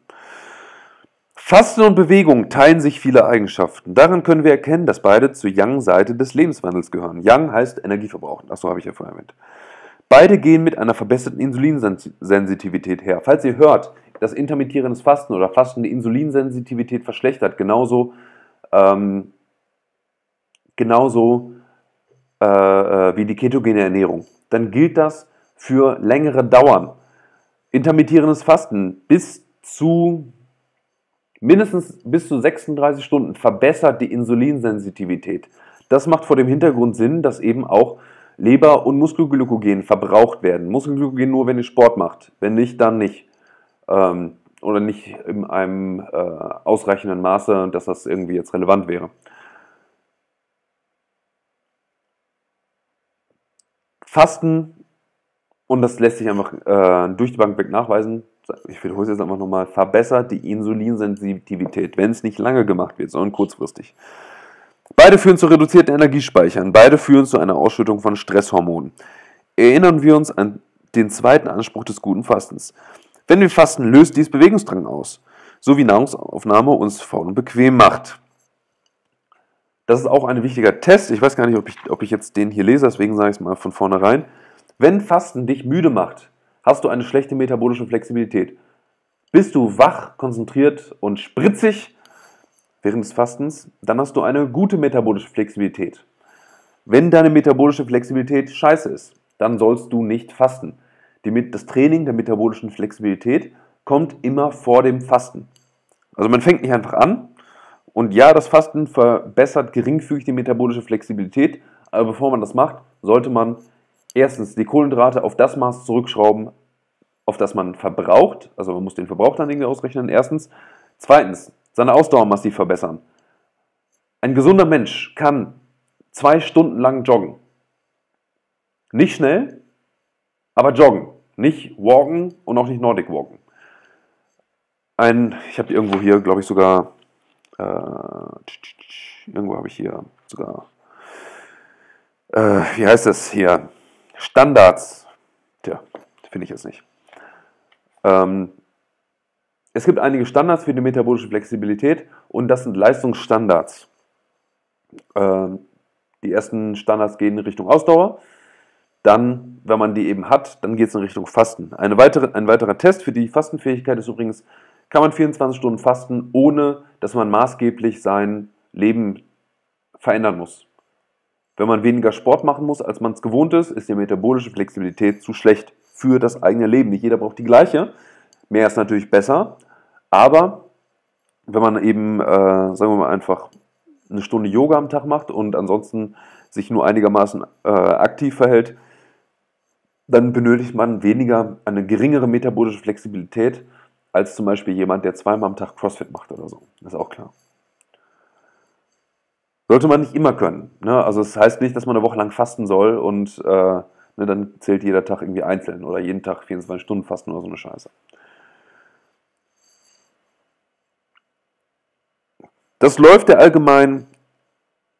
Fasten und Bewegung teilen sich viele Eigenschaften. Darin können wir erkennen, dass beide zur Yang-Seite des Lebenswandels gehören. Yang heißt Energieverbrauch. Achso, habe ich ja vorher erwähnt. Beide gehen mit einer verbesserten Insulinsensitivität her. Falls ihr hört, dass intermittierendes Fasten oder Fasten die Insulinsensitivität verschlechtert, genauso, ähm, genauso äh, äh, wie die ketogene Ernährung, dann gilt das für längere Dauern. Intermittierendes Fasten bis zu mindestens bis zu 36 Stunden verbessert die Insulinsensitivität. Das macht vor dem Hintergrund Sinn, dass eben auch Leber- und Muskelglykogen verbraucht werden. Muskelglykogen nur, wenn ihr Sport macht. Wenn nicht, dann nicht. Ähm, oder nicht in einem äh, ausreichenden Maße, dass das irgendwie jetzt relevant wäre. Fasten, und das lässt sich einfach äh, durch die Bank weg nachweisen, ich wiederhole es jetzt einfach nochmal, verbessert die Insulinsensitivität, wenn es nicht lange gemacht wird, sondern kurzfristig. Beide führen zu reduzierten Energiespeichern, beide führen zu einer Ausschüttung von Stresshormonen. Erinnern wir uns an den zweiten Anspruch des guten Fastens. Wenn wir fasten, löst dies Bewegungsdrang aus, so wie Nahrungsaufnahme uns faul und bequem macht. Das ist auch ein wichtiger Test. Ich weiß gar nicht, ob ich, ob ich jetzt den hier lese, deswegen sage ich es mal von vornherein. Wenn Fasten dich müde macht, hast du eine schlechte metabolische Flexibilität. Bist du wach, konzentriert und spritzig während des Fastens, dann hast du eine gute metabolische Flexibilität. Wenn deine metabolische Flexibilität scheiße ist, dann sollst du nicht fasten. Das Training der metabolischen Flexibilität kommt immer vor dem Fasten. Also man fängt nicht einfach an und ja, das Fasten verbessert geringfügig die metabolische Flexibilität, aber bevor man das macht, sollte man erstens die Kohlenhydrate auf das Maß zurückschrauben, auf das man verbraucht. Also man muss den Verbrauch dann irgendwie ausrechnen, erstens. Zweitens, seine Ausdauer massiv verbessern. Ein gesunder Mensch kann zwei Stunden lang joggen. Nicht schnell, aber joggen. Nicht walken und auch nicht Nordic walken. Ein, ich habe irgendwo hier, glaube ich, sogar, äh, irgendwo habe ich hier sogar, äh, wie heißt das hier? Standards. Tja, finde ich jetzt nicht. Ähm, es gibt einige Standards für die metabolische Flexibilität und das sind Leistungsstandards. Ähm, die ersten Standards gehen in Richtung Ausdauer. Dann, wenn man die eben hat, dann geht es in Richtung Fasten. Eine weitere, ein weiterer Test für die Fastenfähigkeit ist übrigens, kann man 24 Stunden fasten, ohne dass man maßgeblich sein Leben verändern muss. Wenn man weniger Sport machen muss, als man es gewohnt ist, ist die metabolische Flexibilität zu schlecht für das eigene Leben. Nicht jeder braucht die gleiche. Mehr ist natürlich besser. Aber wenn man eben, äh, sagen wir mal, einfach eine Stunde Yoga am Tag macht und ansonsten sich nur einigermaßen äh, aktiv verhält, dann benötigt man weniger, eine geringere metabolische Flexibilität als zum Beispiel jemand, der zweimal am Tag CrossFit macht oder so. Das ist auch klar. Sollte man nicht immer können. Ne? Also es das heißt nicht, dass man eine Woche lang fasten soll und äh, ne, dann zählt jeder Tag irgendwie einzeln oder jeden Tag 24 Stunden fasten oder so eine Scheiße. Das läuft der allgemeinen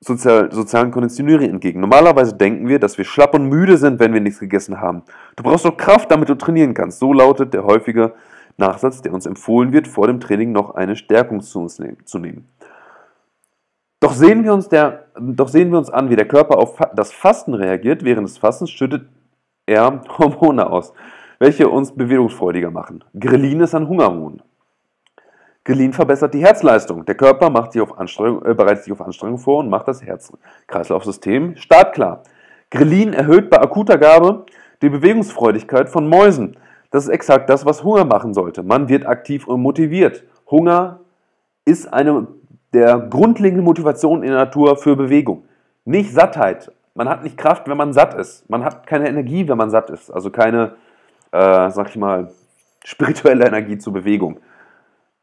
sozial, sozialen Konditionierung entgegen. Normalerweise denken wir, dass wir schlapp und müde sind, wenn wir nichts gegessen haben. Du brauchst doch Kraft, damit du trainieren kannst. So lautet der häufige Nachsatz, der uns empfohlen wird, vor dem Training noch eine Stärkung zu uns nehmen, zu nehmen. Doch sehen, wir uns der, doch sehen wir uns an, wie der Körper auf das Fasten reagiert. Während des Fastens schüttet er Hormone aus, welche uns bewegungsfreudiger machen. Grelin ist ein Hungerhormon. Grelin verbessert die Herzleistung. Der Körper macht sich auf Anstrengung, äh, bereitet sich auf Anstrengung vor und macht das Herz-Kreislauf-System startklar. Grelin erhöht bei akuter Gabe die Bewegungsfreudigkeit von Mäusen. Das ist exakt das, was Hunger machen sollte. Man wird aktiv und motiviert. Hunger ist eine der grundlegenden Motivation in der Natur für Bewegung. Nicht Sattheit. Man hat nicht Kraft, wenn man satt ist. Man hat keine Energie, wenn man satt ist. Also keine, äh, sag ich mal, spirituelle Energie zur Bewegung.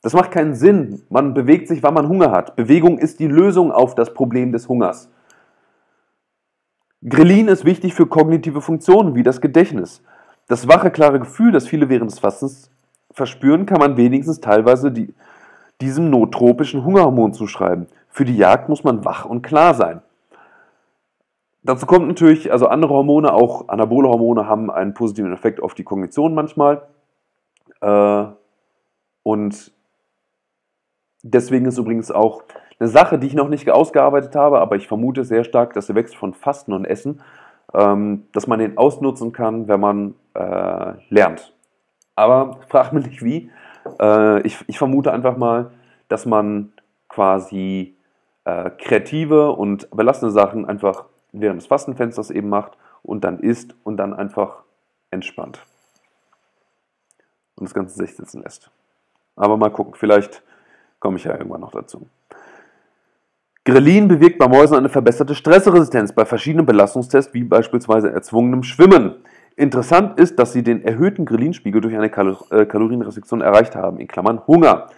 Das macht keinen Sinn. Man bewegt sich, weil man Hunger hat. Bewegung ist die Lösung auf das Problem des Hungers. Grelin ist wichtig für kognitive Funktionen wie das Gedächtnis. Das wache, klare Gefühl, das viele während des Fastens verspüren, kann man wenigstens teilweise die, diesem notropischen Hungerhormon zuschreiben. Für die Jagd muss man wach und klar sein. Dazu kommt natürlich, also andere Hormone, auch anabole Hormone, haben einen positiven Effekt auf die Kognition manchmal. Äh, und deswegen ist übrigens auch eine Sache, die ich noch nicht ausgearbeitet habe, aber ich vermute sehr stark, dass der Wechsel von Fasten und Essen, ähm, dass man den ausnutzen kann, wenn man äh, lernt. Aber frag mich nicht wie. Äh, ich, ich, vermute einfach mal, dass man quasi äh, kreative und belastende Sachen einfach während des Fastenfensters eben macht und dann isst und dann einfach entspannt. Und das Ganze sich sitzen lässt. Aber mal gucken, vielleicht komme ich ja irgendwann noch dazu. Grelin bewirkt bei Mäusen eine verbesserte Stressresistenz bei verschiedenen Belastungstests, wie beispielsweise erzwungenem Schwimmen. Interessant ist, dass sie den erhöhten Grelin-Spiegel durch eine Kal äh, Kalorienrestriktion erreicht haben, in Klammern Hunger.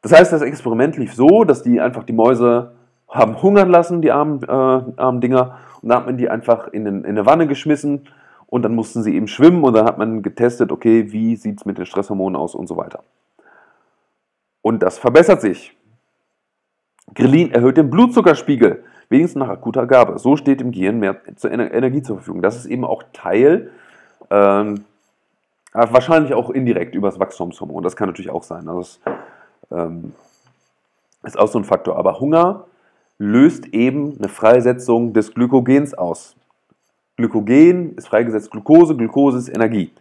Das heißt, das Experiment lief so, dass die einfach die Mäuse haben hungern lassen, die armen, äh, armen Dinger, und dann hat man die einfach in, in eine Wanne geschmissen Und dann mussten sie eben schwimmen und dann hat man getestet, okay, wie sieht es mit den Stresshormonen aus und so weiter. Und das verbessert sich. Grelin erhöht den Blutzuckerspiegel, wenigstens nach akuter Gabe. So steht im Gehirn mehr Energie zur Verfügung. Das ist eben auch Teil, ähm, wahrscheinlich auch indirekt über das Wachstumshormon. Das kann natürlich auch sein. Also das ähm, ist auch so ein Faktor. Aber Hunger löst eben eine Freisetzung des Glykogens aus. Glykogen ist freigesetzt Glucose, Glucose ist Energie.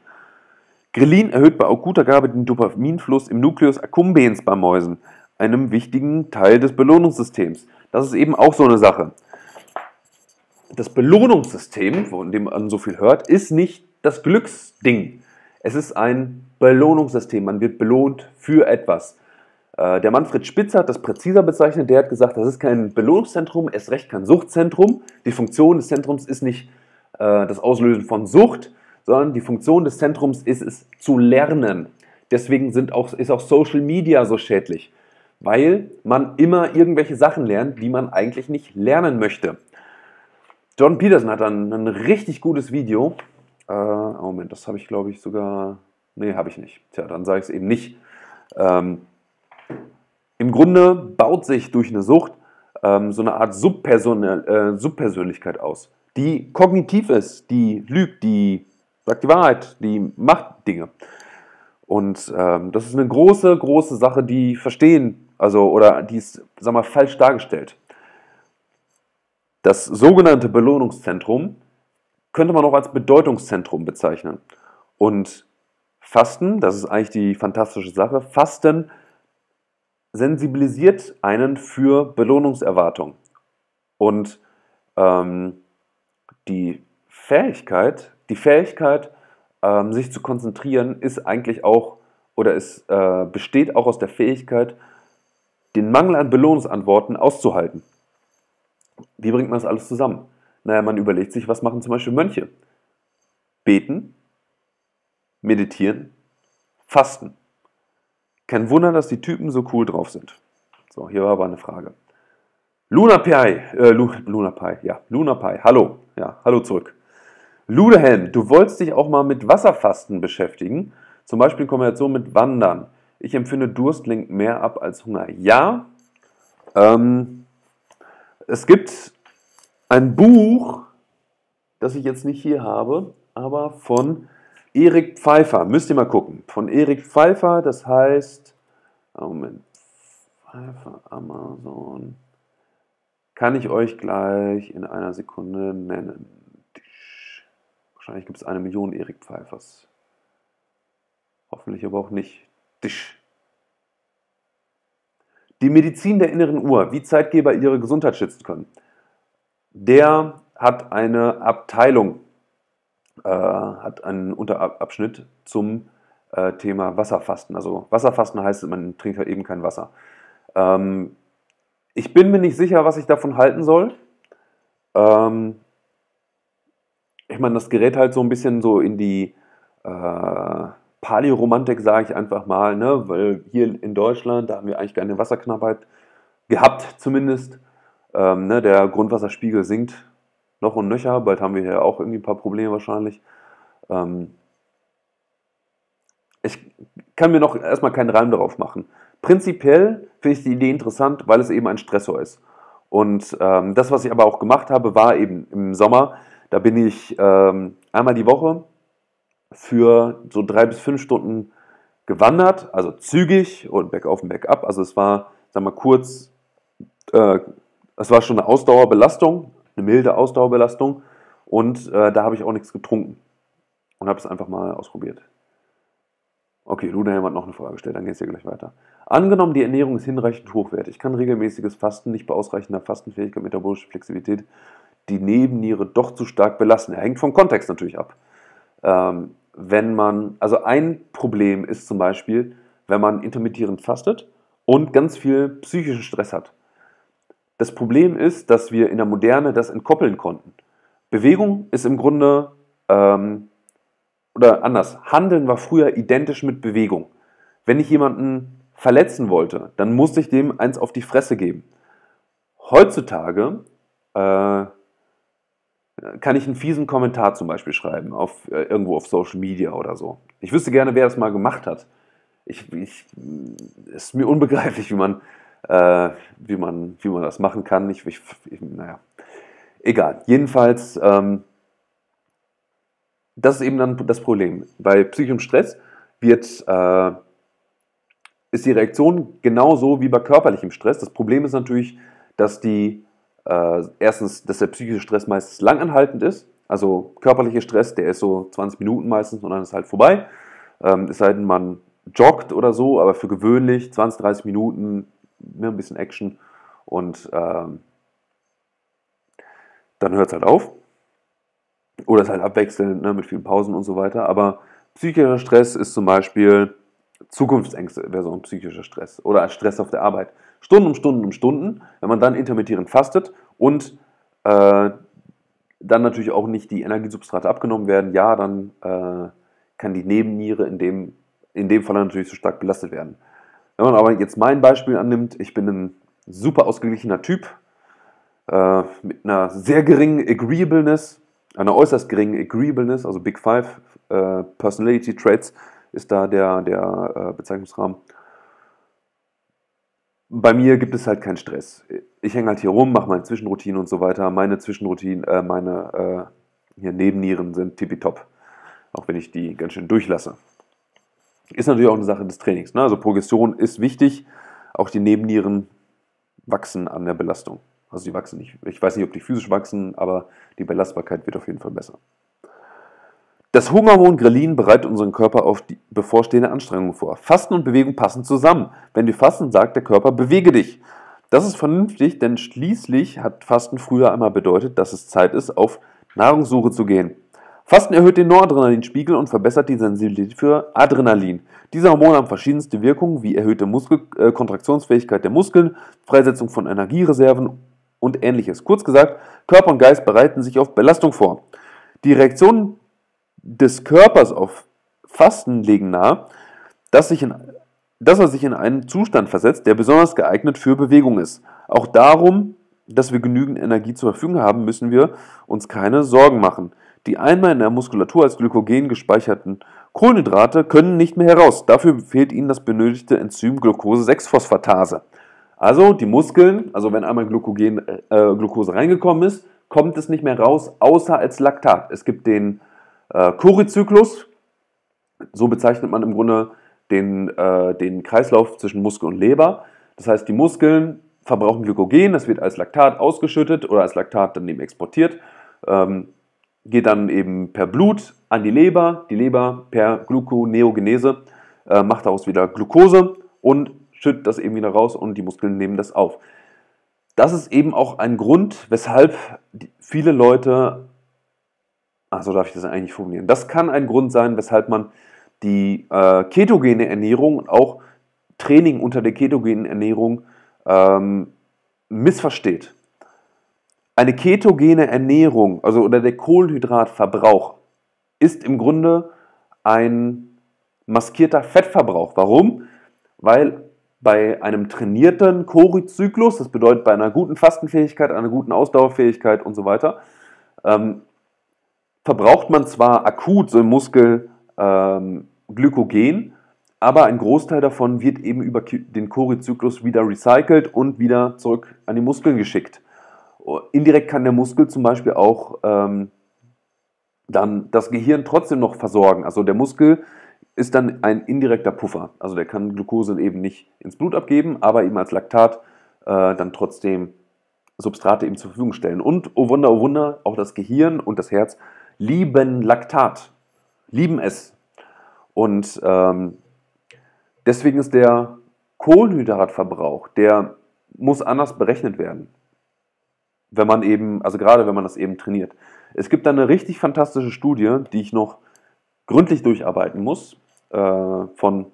Grelin erhöht bei akuter Gabe den Dopaminfluss im Nucleus accumbens bei Mäusen einem wichtigen Teil des Belohnungssystems. Das ist eben auch so eine Sache. Das Belohnungssystem, von dem man so viel hört, ist nicht das Glücksding. Es ist ein Belohnungssystem. Man wird belohnt für etwas. Äh, der Manfred Spitzer hat das präziser bezeichnet. Der hat gesagt, das ist kein Belohnungszentrum, erst recht kein Suchtzentrum. Die Funktion des Zentrums ist nicht äh, das Auslösen von Sucht, sondern die Funktion des Zentrums ist es zu lernen. Deswegen sind auch, ist auch Social Media so schädlich weil man immer irgendwelche Sachen lernt, die man eigentlich nicht lernen möchte. John Peterson hat dann ein richtig gutes Video. Äh, Moment, das habe ich glaube ich sogar. Nee, habe ich nicht. Tja, dann sage ich es eben nicht. Ähm, Im Grunde baut sich durch eine Sucht ähm, so eine Art Subperson äh, Subpersönlichkeit aus, die kognitiv ist, die lügt, die sagt die Wahrheit, die macht Dinge. Und ähm, das ist eine große, große Sache, die verstehen also, oder die ist, sag mal, falsch dargestellt. Das sogenannte Belohnungszentrum könnte man auch als Bedeutungszentrum bezeichnen. Und Fasten, das ist eigentlich die fantastische Sache, Fasten sensibilisiert einen für Belohnungserwartung. Und ähm, die Fähigkeit, die Fähigkeit, ähm, sich zu konzentrieren, ist eigentlich auch oder es äh, besteht auch aus der Fähigkeit, den Mangel an Belohnungsantworten auszuhalten. Wie bringt man das alles zusammen? Naja, man überlegt sich, was machen zum Beispiel Mönche? Beten, meditieren, fasten. Kein Wunder, dass die Typen so cool drauf sind. So, hier war aber eine Frage. Luna Pi, äh, Luna Pi, ja, Luna Pi, hallo, ja, hallo zurück. Ludehelm, du wolltest dich auch mal mit Wasserfasten beschäftigen, zum Beispiel in Kombination mit Wandern. Ich empfinde Durst lenkt mehr ab als Hunger. Ja, ähm, es gibt ein Buch, das ich jetzt nicht hier habe, aber von Erik Pfeiffer. Müsst ihr mal gucken. Von Erik Pfeiffer, das heißt, ah, Moment, Pfeiffer, Amazon. Kann ich euch gleich in einer Sekunde nennen. Wahrscheinlich gibt es eine Million Erik Pfeiffers. Hoffentlich aber auch nicht. Tisch. Die Medizin der inneren Uhr, wie Zeitgeber ihre Gesundheit schützen können. Der hat eine Abteilung, äh, hat einen Unterabschnitt zum äh, Thema Wasserfasten. Also Wasserfasten heißt, man trinkt halt eben kein Wasser. Ähm, ich bin mir nicht sicher, was ich davon halten soll. Ähm, ich meine, das gerät halt so ein bisschen so in die äh, Paleoromantik, sage ich einfach mal, ne? weil hier in Deutschland, da haben wir eigentlich keine Wasserknappheit gehabt, zumindest. Ähm, ne? Der Grundwasserspiegel sinkt noch und nöcher, bald haben wir hier auch irgendwie ein paar Probleme wahrscheinlich. Ähm, ich kann mir noch erstmal keinen Reim darauf machen. Prinzipiell finde ich die Idee interessant, weil es eben ein Stressor ist. Und ähm, das, was ich aber auch gemacht habe, war eben im Sommer, da bin ich ähm, einmal die Woche für so drei bis fünf Stunden gewandert, also zügig und bergauf und bergab. Also es war, sag mal kurz, äh, es war schon eine Ausdauerbelastung, eine milde Ausdauerbelastung und äh, da habe ich auch nichts getrunken und habe es einfach mal ausprobiert. Okay, Ludehelm hat noch eine Frage gestellt, dann geht es hier gleich weiter. Angenommen, die Ernährung ist hinreichend hochwertig, kann regelmäßiges Fasten nicht bei ausreichender Fastenfähigkeit, metabolische Flexibilität die Nebenniere doch zu stark belasten. Er hängt vom Kontext natürlich ab. Ähm, wenn man, also ein Problem ist zum Beispiel, wenn man intermittierend fastet und ganz viel psychischen Stress hat. Das Problem ist, dass wir in der Moderne das entkoppeln konnten. Bewegung ist im Grunde, ähm, oder anders, Handeln war früher identisch mit Bewegung. Wenn ich jemanden verletzen wollte, dann musste ich dem eins auf die Fresse geben. Heutzutage äh, kann ich einen fiesen Kommentar zum Beispiel schreiben, auf, äh, irgendwo auf Social Media oder so. Ich wüsste gerne, wer das mal gemacht hat. Ich, ich, es ist mir unbegreiflich, wie man, äh, wie man, wie man das machen kann. Ich, ich, ich naja, egal. Jedenfalls, ähm, das ist eben dann das Problem. Bei psychischem Stress wird, äh, ist die Reaktion genauso wie bei körperlichem Stress. Das Problem ist natürlich, dass die äh, erstens, dass der psychische Stress meistens langanhaltend ist. Also körperlicher Stress, der ist so 20 Minuten meistens und dann ist halt vorbei. Ähm, es sei denn, man joggt oder so, aber für gewöhnlich 20, 30 Minuten mit ne, ein bisschen Action und ähm, dann hört es halt auf. Oder es halt abwechselnd ne, mit vielen Pausen und so weiter. Aber psychischer Stress ist zum Beispiel Zukunftsängste, wäre so ein psychischer Stress. Oder Stress auf der Arbeit. Stunden um Stunden um Stunden. Wenn man dann intermittierend fastet und äh, dann natürlich auch nicht die Energiesubstrate abgenommen werden, ja, dann äh, kann die Nebenniere in dem, in dem Fall natürlich so stark belastet werden. Wenn man aber jetzt mein Beispiel annimmt, ich bin ein super ausgeglichener Typ äh, mit einer sehr geringen Agreeableness, einer äußerst geringen Agreeableness, also Big Five äh, Personality Traits ist da der, der äh, Bezeichnungsrahmen. Bei mir gibt es halt keinen Stress. Ich hänge halt hier rum, mache meine Zwischenroutine und so weiter. Meine Zwischenroutinen, äh, meine äh, hier Nebennieren sind tippitopp. Auch wenn ich die ganz schön durchlasse. Ist natürlich auch eine Sache des Trainings. Ne? Also Progression ist wichtig. Auch die Nebennieren wachsen an der Belastung. Also die wachsen nicht. Ich weiß nicht, ob die physisch wachsen, aber die Belastbarkeit wird auf jeden Fall besser. Das Hungerhormon Grelin bereitet unseren Körper auf die bevorstehende Anstrengung vor. Fasten und Bewegung passen zusammen. Wenn du fasten, sagt der Körper, bewege dich. Das ist vernünftig, denn schließlich hat Fasten früher einmal bedeutet, dass es Zeit ist, auf Nahrungssuche zu gehen. Fasten erhöht den Noradrenalinspiegel und verbessert die Sensibilität für Adrenalin. Diese Hormone haben verschiedenste Wirkungen, wie erhöhte Muskelkontraktionsfähigkeit äh, der Muskeln, Freisetzung von Energiereserven und ähnliches. Kurz gesagt, Körper und Geist bereiten sich auf Belastung vor. Die Reaktionen des Körpers auf Fasten legen nahe, dass, sich in, dass er sich in einen Zustand versetzt, der besonders geeignet für Bewegung ist. Auch darum, dass wir genügend Energie zur Verfügung haben, müssen wir uns keine Sorgen machen. Die einmal in der Muskulatur als Glykogen gespeicherten Kohlenhydrate können nicht mehr heraus. Dafür fehlt ihnen das benötigte Enzym Glucose-6-Phosphatase. Also die Muskeln, also wenn einmal Glykogen, äh, Glucose reingekommen ist, kommt es nicht mehr raus, außer als Laktat. Es gibt den äh, Kuri-Zyklus, so bezeichnet man im Grunde den, äh, den Kreislauf zwischen Muskel und Leber. Das heißt, die Muskeln verbrauchen Glykogen, das wird als Laktat ausgeschüttet oder als Laktat dann eben exportiert, ähm, geht dann eben per Blut an die Leber, die Leber per Gluconeogenese äh, macht daraus wieder Glucose und schüttet das eben wieder raus und die Muskeln nehmen das auf. Das ist eben auch ein Grund, weshalb viele Leute So darf ich das eigentlich formulieren. Das kann ein Grund sein, weshalb man die äh, ketogene Ernährung und auch Training unter der ketogenen Ernährung ähm, missversteht. Eine ketogene Ernährung, also oder der Kohlenhydratverbrauch, ist im Grunde ein maskierter Fettverbrauch. Warum? Weil bei einem trainierten Chorizyklus, das bedeutet bei einer guten Fastenfähigkeit, einer guten Ausdauerfähigkeit und so weiter, ähm, verbraucht man zwar akut so im Muskel ähm, Glykogen, aber ein Großteil davon wird eben über den Cori-Zyklus wieder recycelt und wieder zurück an die Muskeln geschickt. Indirekt kann der Muskel zum Beispiel auch ähm, dann das Gehirn trotzdem noch versorgen. Also der Muskel ist dann ein indirekter Puffer. Also der kann Glucose eben nicht ins Blut abgeben, aber eben als Laktat äh, dann trotzdem Substrate eben zur Verfügung stellen. Und, oh Wunder, oh Wunder, auch das Gehirn und das Herz lieben Laktat, lieben es. Und ähm, deswegen ist der Kohlenhydratverbrauch, der muss anders berechnet werden. Wenn man eben, also gerade wenn man das eben trainiert. Es gibt da eine richtig fantastische Studie, die ich noch gründlich durcharbeiten muss, äh, von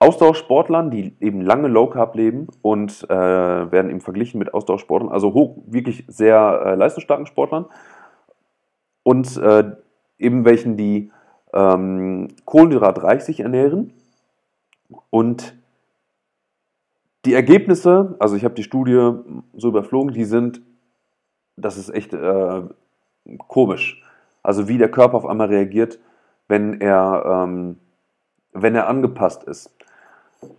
Ausdauersportlern, die eben lange Low Carb leben und äh, werden eben verglichen mit Ausdauersportlern, also hoch, wirklich sehr äh, leistungsstarken Sportlern und äh, eben welchen, die ähm, kohlenhydratreich sich ernähren. Und die Ergebnisse, also ich habe die Studie so überflogen, die sind, das ist echt äh, komisch. Also wie der Körper auf einmal reagiert, wenn er, ähm, wenn er angepasst ist.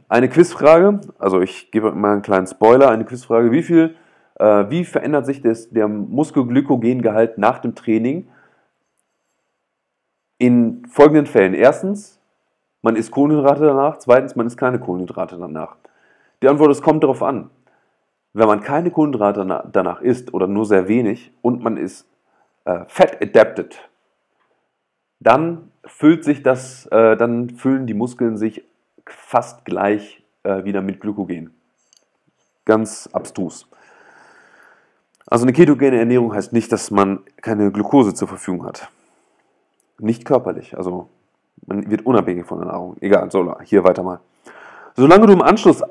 Eine Quizfrage, also ich gebe mal einen kleinen Spoiler, eine Quizfrage, wie viel, äh, wie verändert sich das, der Muskelglykogengehalt nach dem Training? In folgenden Fällen. Erstens, man isst Kohlenhydrate danach. Zweitens, man isst keine Kohlenhydrate danach. Die Antwort ist, kommt darauf an. Wenn man keine Kohlenhydrate danach isst oder nur sehr wenig und man ist äh, fat adapted, dann füllt sich das, äh, dann füllen die Muskeln sich fast gleich äh, wieder mit Glykogen. Ganz abstrus. Also eine ketogene Ernährung heißt nicht, dass man keine Glucose zur Verfügung hat. Nicht körperlich, also man wird unabhängig von der Nahrung. Egal, so, hier weiter mal. Solange du im Anschluss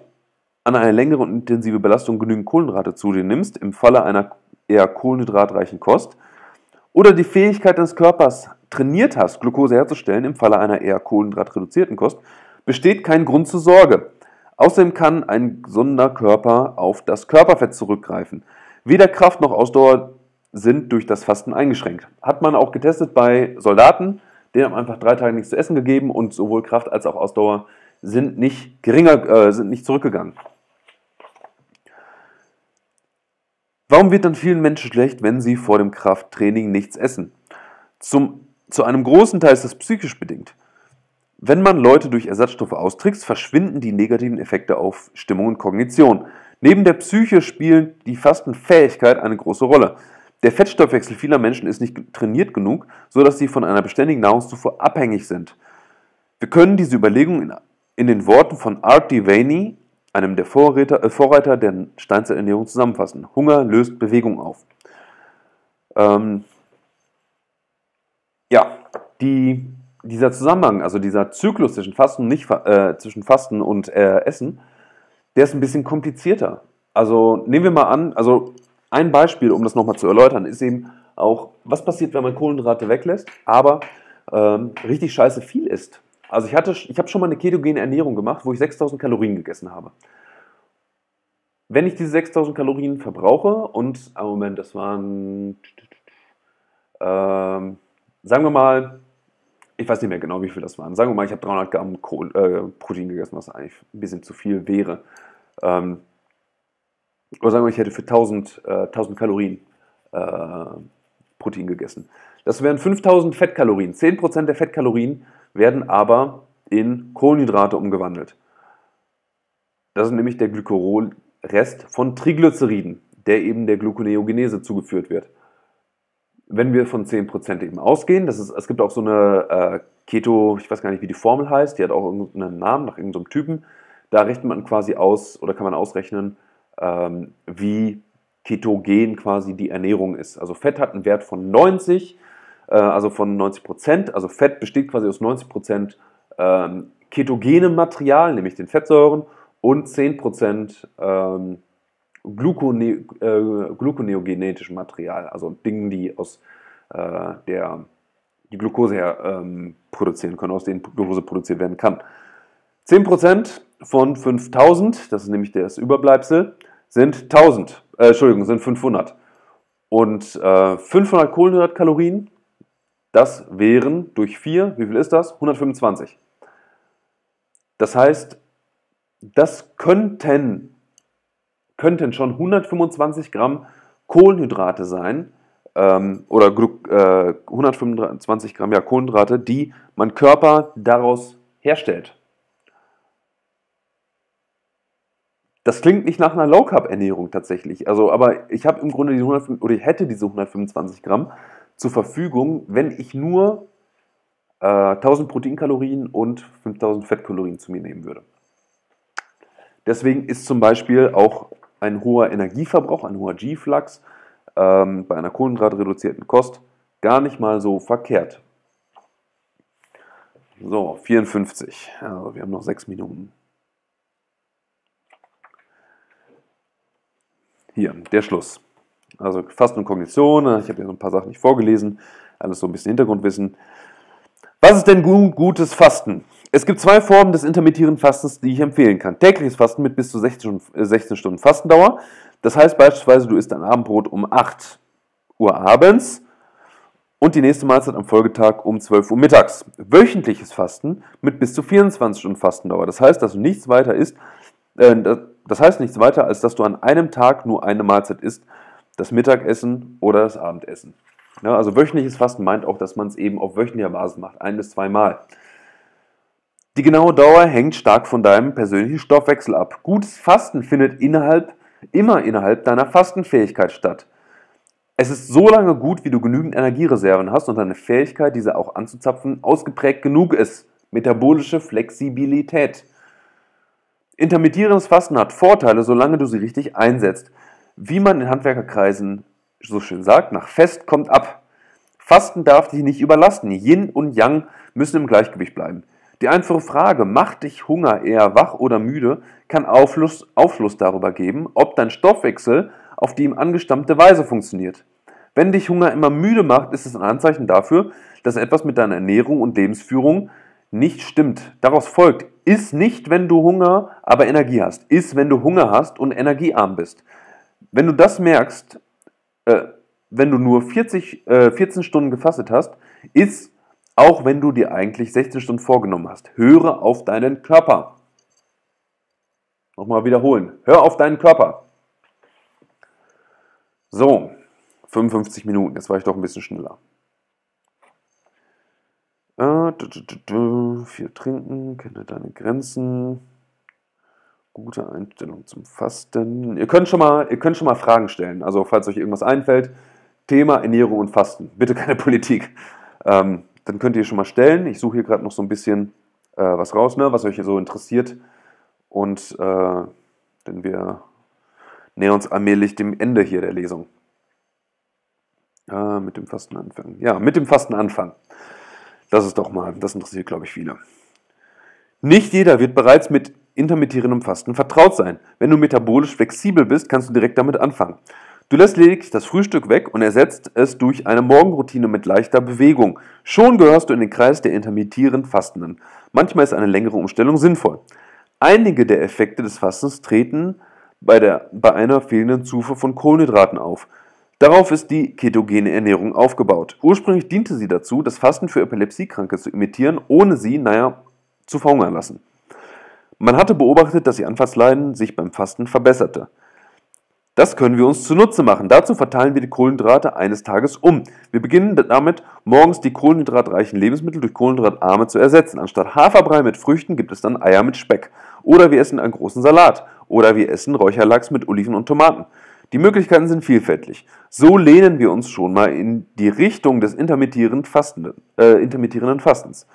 an eine längere und intensive Belastung genügend Kohlenhydrate zu dir nimmst, im Falle einer eher kohlenhydratreichen Kost, oder die Fähigkeit des Körpers trainiert hast, Glucose herzustellen, im Falle einer eher kohlenhydratreduzierten Kost, besteht kein Grund zur Sorge. Außerdem kann ein gesunder Körper auf das Körperfett zurückgreifen. Weder Kraft noch Ausdauer sind durch das Fasten eingeschränkt. Hat man auch getestet bei Soldaten, denen haben einfach drei Tage nichts zu essen gegeben und sowohl Kraft als auch Ausdauer sind nicht geringer, äh, sind nicht zurückgegangen. Warum wird dann vielen Menschen schlecht, wenn sie vor dem Krafttraining nichts essen? Zum, zu einem großen Teil ist das psychisch bedingt. Wenn man Leute durch Ersatzstoffe austrickst, verschwinden die negativen Effekte auf Stimmung und Kognition. Neben der Psyche spielen die Fastenfähigkeit eine große Rolle. Der Fettstoffwechsel vieler Menschen ist nicht trainiert genug, sodass sie von einer beständigen Nahrungszufuhr abhängig sind. Wir können diese Überlegung in, den Worten von Art Devaney einem der Vorreiter, äh, Vorreiter der Steinzeiternährung zusammenfassen. Hunger löst Bewegung auf. Ähm, ja, die, dieser Zusammenhang, also dieser Zyklus zwischen Fasten, nicht, äh, zwischen Fasten und äh, Essen, der ist ein bisschen komplizierter. Also nehmen wir mal an, also ein Beispiel, um das nochmal zu erläutern, ist eben auch, was passiert, wenn man Kohlenhydrate weglässt, aber ähm, richtig scheiße viel isst. Also ich ich habe schon mal eine ketogene Ernährung gemacht, wo ich 6000 Kalorien gegessen habe. Wenn ich diese 6000 Kalorien verbrauche und, ah Moment, das waren, ähm, sagen wir mal, ich weiß nicht mehr genau, wie viel das waren. Sagen wir mal, ich habe 300 Gramm Kohl, äh, Protein gegessen, was eigentlich ein bisschen zu viel wäre. Ähm, oder sagen wir, ich hätte für 1000, äh, 1000 Kalorien äh, Protein gegessen. Das wären 5000 Fettkalorien. 10% der Fettkalorien werden aber in Kohlenhydrate umgewandelt. Das ist nämlich der Glycerol-Rest von Triglyceriden, der eben der Gluconeogenese zugeführt wird. Wenn wir von 10% eben ausgehen, das ist, es gibt auch so eine äh, Keto, ich weiß gar nicht, wie die Formel heißt, die hat auch irgendeinen Namen nach irgendeinem Typen. Da rechnet man quasi aus oder kann man ausrechnen, ähm, wie ketogen quasi die Ernährung ist. Also Fett hat einen Wert von 90 äh, also von 90 Prozent. Also Fett besteht quasi aus 90 Prozent ähm, ketogenem Material, nämlich den Fettsäuren, und 10 Prozent ähm, Glucone äh, gluconeogenetischem Material, also Dingen, die aus äh, der die Glucose her ähm, produzieren können, aus denen Glucose produziert werden kann. 10% von 5000, das ist nämlich das Überbleibsel, sind 1000, äh, Entschuldigung, sind 500. Und äh, 500 Kohlenhydratkalorien das wären durch 4, wie viel ist das? 125. Das heißt, das könnten, könnten schon 125 Gramm Kohlenhydrate sein, ähm, oder äh, 125 Gramm ja, Kohlenhydrate, die mein Körper daraus herstellt. Das klingt nicht nach einer Low Carb Ernährung tatsächlich. Also, aber ich habe im Grunde die 100, oder ich hätte diese 125 Gramm zur Verfügung, wenn ich nur äh, 1000 Proteinkalorien und 5000 Fettkalorien zu mir nehmen würde. Deswegen ist zum Beispiel auch ein hoher Energieverbrauch, ein hoher G-Flux ähm, bei einer kohlenhydratreduzierten Kost gar nicht mal so verkehrt. So, 54. Also wir haben noch sechs Minuten. Hier, der Schluss. Also Fasten und Kognition, äh, ich habe hier so ein paar Sachen nicht vorgelesen, alles so ein bisschen Hintergrundwissen. Was ist denn gutes Fasten? Es gibt zwei Formen des intermittierenden Fastens, die ich empfehlen kann. Tägliches Fasten mit bis zu 16 äh, Stunden Fastendauer. Das heißt beispielsweise, du isst ein Abendbrot um 8 Uhr abends und die nächste Mahlzeit am Folgetag um 12 Uhr mittags. Wöchentliches Fasten mit bis zu 24 Stunden Fastendauer. Das heißt, dass du nichts weiter isst, äh, das heißt nichts weiter, als dass du an einem Tag nur eine Mahlzeit isst, das Mittagessen oder das Abendessen. Ja, also wöchentliches Fasten meint auch, dass man es eben auf wöchentlicher Basis macht, ein bis zweimal. Die genaue Dauer hängt stark von deinem persönlichen Stoffwechsel ab. Gutes Fasten findet innerhalb, immer innerhalb deiner Fastenfähigkeit statt. Es ist so lange gut, wie du genügend Energiereserven hast und deine Fähigkeit, diese auch anzuzapfen, ausgeprägt genug ist. Metabolische Flexibilität. Intermittierendes Fasten hat Vorteile, solange du sie richtig einsetzt. Wie man in Handwerkerkreisen so schön sagt, nach Fest kommt ab. Fasten darf dich nicht überlasten. Yin und Yang müssen im Gleichgewicht bleiben. Die einfache Frage, macht dich Hunger eher wach oder müde, kann Aufschluss, Aufschluss darüber geben, ob dein Stoffwechsel auf die ihm angestammte Weise funktioniert. Wenn dich Hunger immer müde macht, ist es ein Anzeichen dafür, dass etwas mit deiner Ernährung und Lebensführung nicht stimmt. Daraus folgt, iss nicht, wenn du Hunger, aber Energie hast. Iss, wenn du Hunger hast und energiearm bist. Wenn du das merkst, äh, wenn du nur 40, äh, 14 Stunden gefastet hast, iss, auch wenn du dir eigentlich 16 Stunden vorgenommen hast. Höre auf deinen Körper. Nochmal wiederholen. Hör auf deinen Körper. So, 55 Minuten. Jetzt war ich doch ein bisschen schneller. Äh, viel trinken, kenne deine Grenzen. Gute Einstellung zum Fasten. Ihr könnt schon mal, ihr könnt schon mal Fragen stellen. Also falls euch irgendwas einfällt, Thema Ernährung und Fasten. Bitte keine Politik. Ähm, dann könnt ihr schon mal stellen. Ich suche hier gerade noch so ein bisschen äh, was raus, ne, was euch hier so interessiert. Und äh, denn wir nähern uns allmählich dem Ende hier der Lesung. Ja, mit dem Fasten anfangen. Ja, mit dem Fasten anfangen. Das ist doch mal, das interessiert, glaube ich, viele. Nicht jeder wird bereits mit intermittierendem Fasten vertraut sein. Wenn du metabolisch flexibel bist, kannst du direkt damit anfangen. Du lässt lediglich das Frühstück weg und ersetzt es durch eine Morgenroutine mit leichter Bewegung. Schon gehörst du in den Kreis der intermittierend Fastenden. Manchmal ist eine längere Umstellung sinnvoll. Einige der Effekte des Fastens treten bei, der, bei einer fehlenden Zufuhr von Kohlenhydraten auf. Darauf ist die ketogene Ernährung aufgebaut. Ursprünglich diente sie dazu, das Fasten für Epilepsiekranke zu imitieren, ohne sie, naja, zu verhungern lassen. Man hatte beobachtet, dass ihr Anfallsleiden sich beim Fasten verbesserte. Das können wir uns zunutze machen. Dazu verteilen wir die Kohlenhydrate eines Tages um. Wir beginnen damit, morgens die kohlenhydratreichen Lebensmittel durch kohlenhydratarme zu ersetzen. Anstatt Haferbrei mit Früchten gibt es dann Eier mit Speck. Oder wir essen einen großen Salat. Oder wir essen Räucherlachs mit Oliven und Tomaten. Die Möglichkeiten sind vielfältig. So lehnen wir uns schon mal in die Richtung des intermittierenden, Fastenden, äh, intermittierenden Fastens.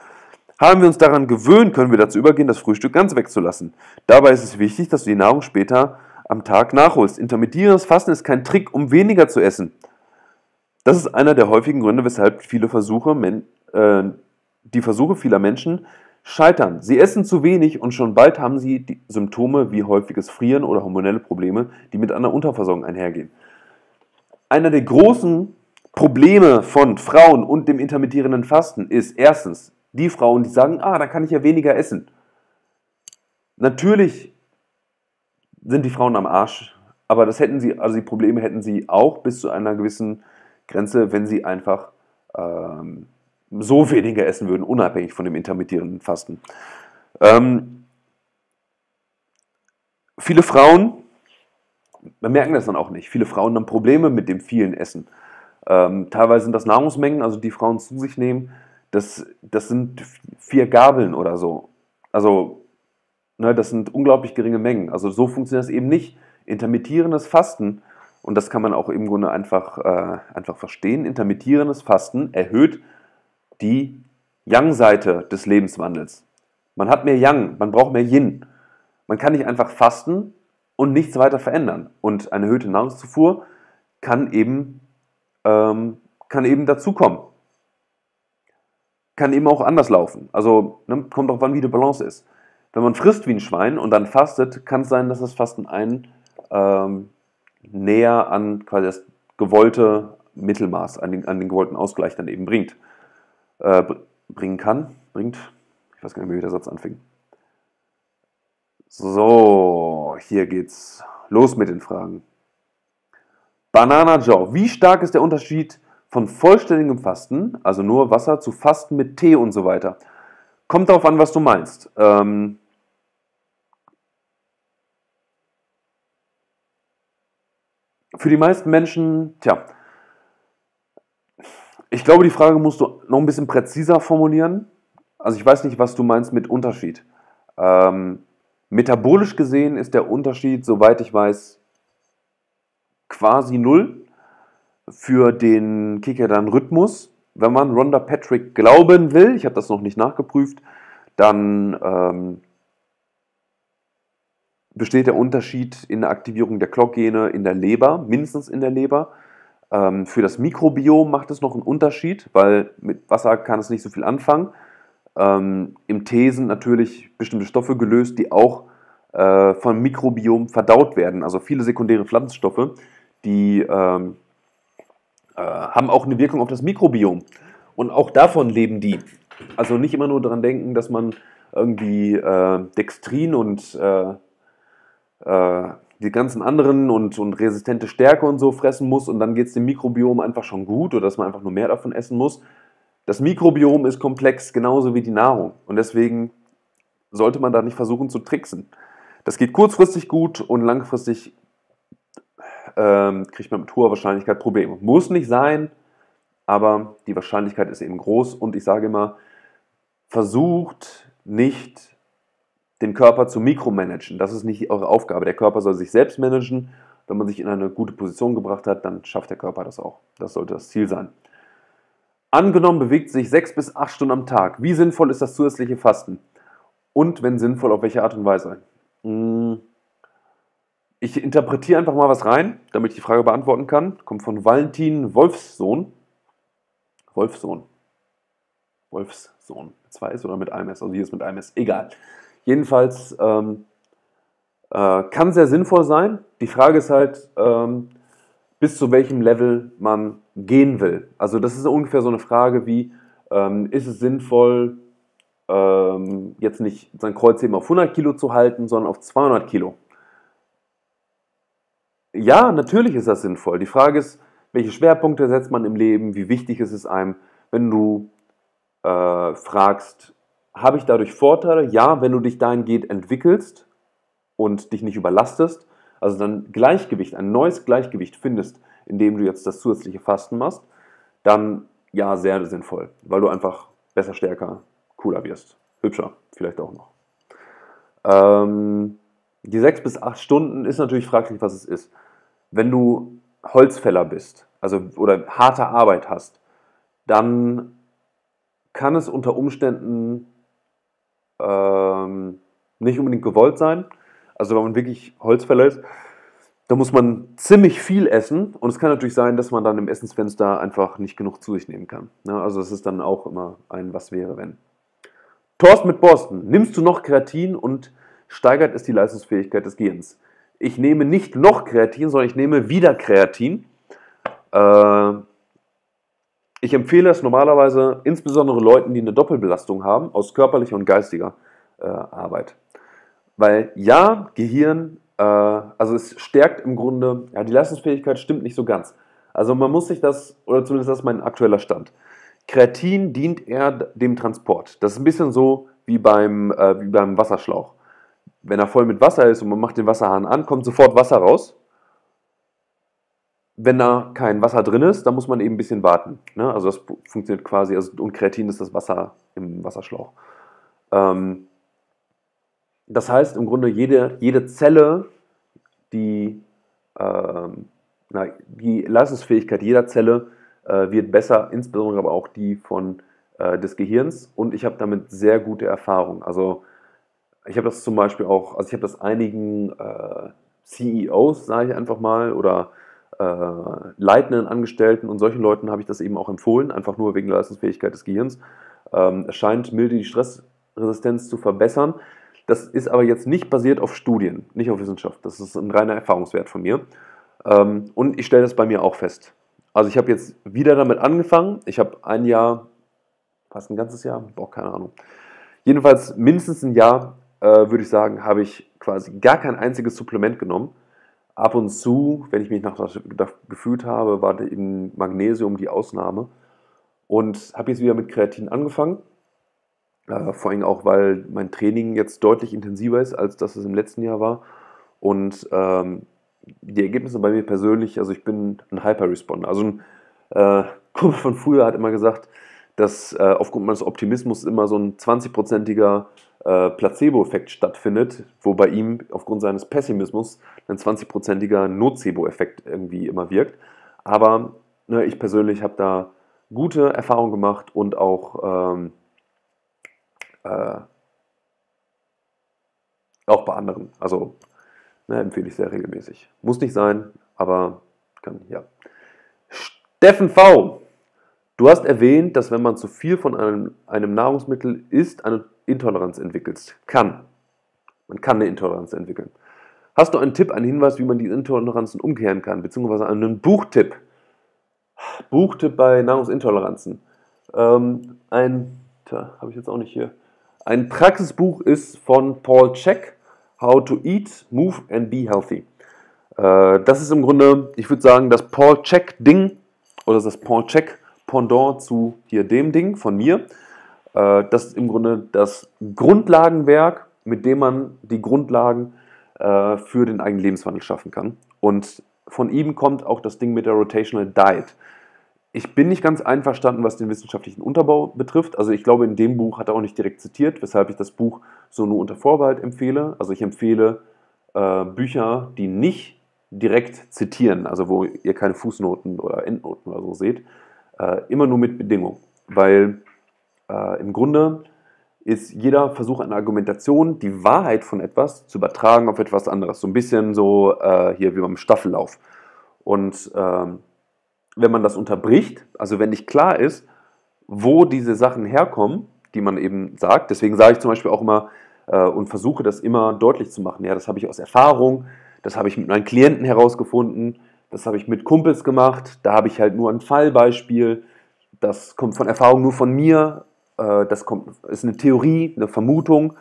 Haben wir uns daran gewöhnt, können wir dazu übergehen, das Frühstück ganz wegzulassen. Dabei ist es wichtig, dass du die Nahrung später am Tag nachholst. Intermittierendes Fasten ist kein Trick, um weniger zu essen. Das ist einer der häufigen Gründe, weshalb viele Versuche, äh, die Versuche vieler Menschen scheitern. Sie essen zu wenig und schon bald haben sie Symptome wie häufiges Frieren oder hormonelle Probleme, die mit einer Unterversorgung einhergehen. Einer der großen Probleme von Frauen und dem intermittierenden Fasten ist erstens die Frauen, die sagen, ah, da kann ich ja weniger essen. Natürlich sind die Frauen am Arsch, aber das hätten sie, also die Probleme hätten sie auch bis zu einer gewissen Grenze, wenn sie einfach ähm, so weniger essen würden, unabhängig von dem intermittierenden Fasten. Ähm, viele Frauen bemerken das dann auch nicht. Viele Frauen haben Probleme mit dem vielen Essen. Ähm, teilweise sind das Nahrungsmengen, also die Frauen zu sich nehmen, das, das sind vier Gabeln oder so. Also, ne, das sind unglaublich geringe Mengen. Also so funktioniert das eben nicht. Intermittierendes Fasten, und das kann man auch im Grunde einfach, äh, einfach verstehen, intermittierendes Fasten erhöht die Yang-Seite des Lebenswandels. Man hat mehr Yang, man braucht mehr Yin. Man kann nicht einfach fasten und nichts weiter verändern. Und eine erhöhte Nahrungszufuhr kann eben, ähm, kann eben dazukommen. Kann eben auch anders laufen. Also ne, kommt auch wann, wie die Balance ist. Wenn man frisst wie ein Schwein und dann fastet, kann es sein, dass das Fasten einen ähm, näher an quasi das gewollte Mittelmaß, an den, an den gewollten Ausgleich dann eben bringt äh, bringen kann. Bringt. Ich weiß gar nicht mehr, wie der Satz anfing. So, hier geht's los mit den Fragen. Banana Joe, wie stark ist der Unterschied von vollständigem Fasten, also nur Wasser, zu Fasten mit Tee und so weiter. Kommt darauf an, was du meinst. Ähm, für die meisten Menschen, tja, ich glaube, die Frage musst du noch ein bisschen präziser formulieren. Also ich weiß nicht, was du meinst mit Unterschied. Ähm, metabolisch gesehen ist der Unterschied, soweit ich weiß, quasi null für den Kickerdan-Rhythmus. Wenn man Rhonda Patrick glauben will, ich habe das noch nicht nachgeprüft, dann ähm, besteht der Unterschied in der Aktivierung der Clock-Gene in der Leber, mindestens in der Leber. Ähm, für das Mikrobiom macht es noch einen Unterschied, weil mit Wasser kann es nicht so viel anfangen. Ähm, Im Tee sind natürlich bestimmte Stoffe gelöst, die auch äh, vom Mikrobiom verdaut werden. Also viele sekundäre Pflanzenstoffe, die ähm, äh, haben auch eine Wirkung auf das Mikrobiom. Und auch davon leben die. Also nicht immer nur daran denken, dass man irgendwie äh, Dextrin und äh, äh, die ganzen anderen und, und resistente Stärke und so fressen muss und dann geht es dem Mikrobiom einfach schon gut oder dass man einfach nur mehr davon essen muss. Das Mikrobiom ist komplex, genauso wie die Nahrung. Und deswegen sollte man da nicht versuchen zu tricksen. Das geht kurzfristig gut und langfristig ähm, kriegt man mit hoher Wahrscheinlichkeit Probleme. Muss nicht sein, aber die Wahrscheinlichkeit ist eben groß und ich sage immer, versucht nicht den Körper zu mikromanagen. Das ist nicht eure Aufgabe. Der Körper soll sich selbst managen. Wenn man sich in eine gute Position gebracht hat, dann schafft der Körper das auch. Das sollte das Ziel sein. Angenommen bewegt sich sechs bis acht Stunden am Tag. Wie sinnvoll ist das zusätzliche Fasten? Und wenn sinnvoll, auf welche Art und Weise? Hm. Ich interpretiere einfach mal was rein, damit ich die Frage beantworten kann. Kommt von Valentin Wolfssohn. Wolfsohn. Wolfssohn. Mit zwei S oder mit einem S? Also hier ist mit einem S. Egal. Jedenfalls ähm, äh, kann sehr sinnvoll sein. Die Frage ist halt, ähm, bis zu welchem Level man gehen will. Also das ist ungefähr so eine Frage wie, ähm, ist es sinnvoll, ähm, jetzt nicht sein Kreuzheben auf 100 Kilo zu halten, sondern auf 200 Kilo? Ja, natürlich ist das sinnvoll. Die Frage ist, welche Schwerpunkte setzt man im Leben, wie wichtig ist es einem, wenn du äh, fragst, habe ich dadurch Vorteile? Ja, wenn du dich dahingehend entwickelst und dich nicht überlastest, also dann Gleichgewicht, ein neues Gleichgewicht findest, indem du jetzt das zusätzliche Fasten machst, dann ja, sehr sinnvoll, weil du einfach besser, stärker, cooler wirst. Hübscher, vielleicht auch noch. Ähm, die sechs bis acht Stunden ist natürlich fraglich, was es ist. Wenn du Holzfäller bist, also oder harte Arbeit hast, dann kann es unter Umständen ähm, nicht unbedingt gewollt sein. Also wenn man wirklich Holzfäller ist, da muss man ziemlich viel essen und es kann natürlich sein, dass man dann im Essensfenster einfach nicht genug zu sich nehmen kann. Ja, also es ist dann auch immer ein Was wäre wenn. Thorsten mit Boston, nimmst du noch Kreatin und steigert es die Leistungsfähigkeit des Gehirns? Ich nehme nicht noch Kreatin, sondern ich nehme wieder Kreatin. Äh, ich empfehle es normalerweise insbesondere Leuten, die eine Doppelbelastung haben, aus körperlicher und geistiger äh, Arbeit. Weil ja, Gehirn, äh, also es stärkt im Grunde, ja, die Leistungsfähigkeit stimmt nicht so ganz. Also man muss sich das, oder zumindest das ist mein aktueller Stand. Kreatin dient eher dem Transport. Das ist ein bisschen so wie beim, äh, wie beim Wasserschlauch. Wenn er voll mit Wasser ist und man macht den Wasserhahn an, kommt sofort Wasser raus wenn da kein Wasser drin ist, dann muss man eben ein bisschen warten. Ne? Also das funktioniert quasi, also, und Kreatin ist das Wasser im Wasserschlauch. Ähm, das heißt im Grunde, jede, jede Zelle, die, ähm, na, die Leistungsfähigkeit jeder Zelle äh, wird besser, insbesondere aber auch die von, äh, des Gehirns. Und ich habe damit sehr gute Erfahrungen. Also ich habe das zum Beispiel auch, also ich habe das einigen äh, CEOs, sage ich einfach mal, oder leitenden Angestellten und solchen Leuten habe ich das eben auch empfohlen, einfach nur wegen der Leistungsfähigkeit des Gehirns. Ähm, es scheint milde die Stressresistenz zu verbessern. Das ist aber jetzt nicht basiert auf Studien, nicht auf Wissenschaft. Das ist ein reiner Erfahrungswert von mir. Ähm, und ich stelle das bei mir auch fest. Also ich habe jetzt wieder damit angefangen. Ich habe ein Jahr, fast ein ganzes Jahr, boah, keine Ahnung. Jedenfalls mindestens ein Jahr, äh, würde ich sagen, habe ich quasi gar kein einziges Supplement genommen ab und zu, wenn ich mich nach gefühlt habe, war eben Magnesium die Ausnahme. Und habe jetzt wieder mit Kreatin angefangen. Äh, vor allem auch, weil mein Training jetzt deutlich intensiver ist, als das es im letzten Jahr war. Und ähm, die Ergebnisse bei mir persönlich, also ich bin ein Hyper-Responder. Also ein äh, Kumpel von früher hat immer gesagt, dass äh, aufgrund meines Optimismus immer so ein 20-prozentiger äh, Placebo-Effekt stattfindet, wo bei ihm aufgrund seines Pessimismus ein 20-prozentiger Nocebo-Effekt irgendwie immer wirkt. Aber ne, ich persönlich habe da gute Erfahrungen gemacht und auch, ähm, äh, auch bei anderen. Also ne, empfehle ich sehr regelmäßig. Muss nicht sein, aber kann, ja. Steffen V. Du hast erwähnt, dass wenn man zu viel von einem, einem Nahrungsmittel isst, eine Intoleranz entwickelt. Kann. Man kann eine Intoleranz entwickeln. Hast du einen Tipp, einen Hinweis, wie man diese Intoleranzen umkehren kann? Beziehungsweise einen Buchtipp? Buchtipp bei Nahrungsintoleranzen. Ähm, ein, habe ich jetzt auch nicht hier. Ein Praxisbuch ist von Paul Check, How to Eat, Move and Be Healthy. Äh, das ist im Grunde, ich würde sagen, das Paul Check Ding oder das Paul Check Pendant zu hier dem Ding von mir. Äh, das ist im Grunde das Grundlagenwerk, mit dem man die Grundlagen äh, für den eigenen Lebenswandel schaffen kann. Und von ihm kommt auch das Ding mit der Rotational Diet. Ich bin nicht ganz einverstanden, was den wissenschaftlichen Unterbau betrifft. Also ich glaube, in dem Buch hat er auch nicht direkt zitiert, weshalb ich das Buch so nur unter Vorbehalt empfehle. Also ich empfehle äh, Bücher, die nicht direkt zitieren, also wo ihr keine Fußnoten oder Endnoten oder so seht, äh, immer nur mit Bedingung. Weil äh, im Grunde ist jeder Versuch einer Argumentation, die Wahrheit von etwas zu übertragen auf etwas anderes. So ein bisschen so äh, hier wie beim Staffellauf. Und ähm, wenn man das unterbricht, also wenn nicht klar ist, wo diese Sachen herkommen, die man eben sagt, deswegen sage ich zum Beispiel auch immer äh, und versuche das immer deutlich zu machen, ja, das habe ich aus Erfahrung, das habe ich mit meinen Klienten herausgefunden, das habe ich mit Kumpels gemacht, da habe ich halt nur ein Fallbeispiel, das kommt von Erfahrung nur von mir, äh, das ist eine Theorie, eine Vermutung,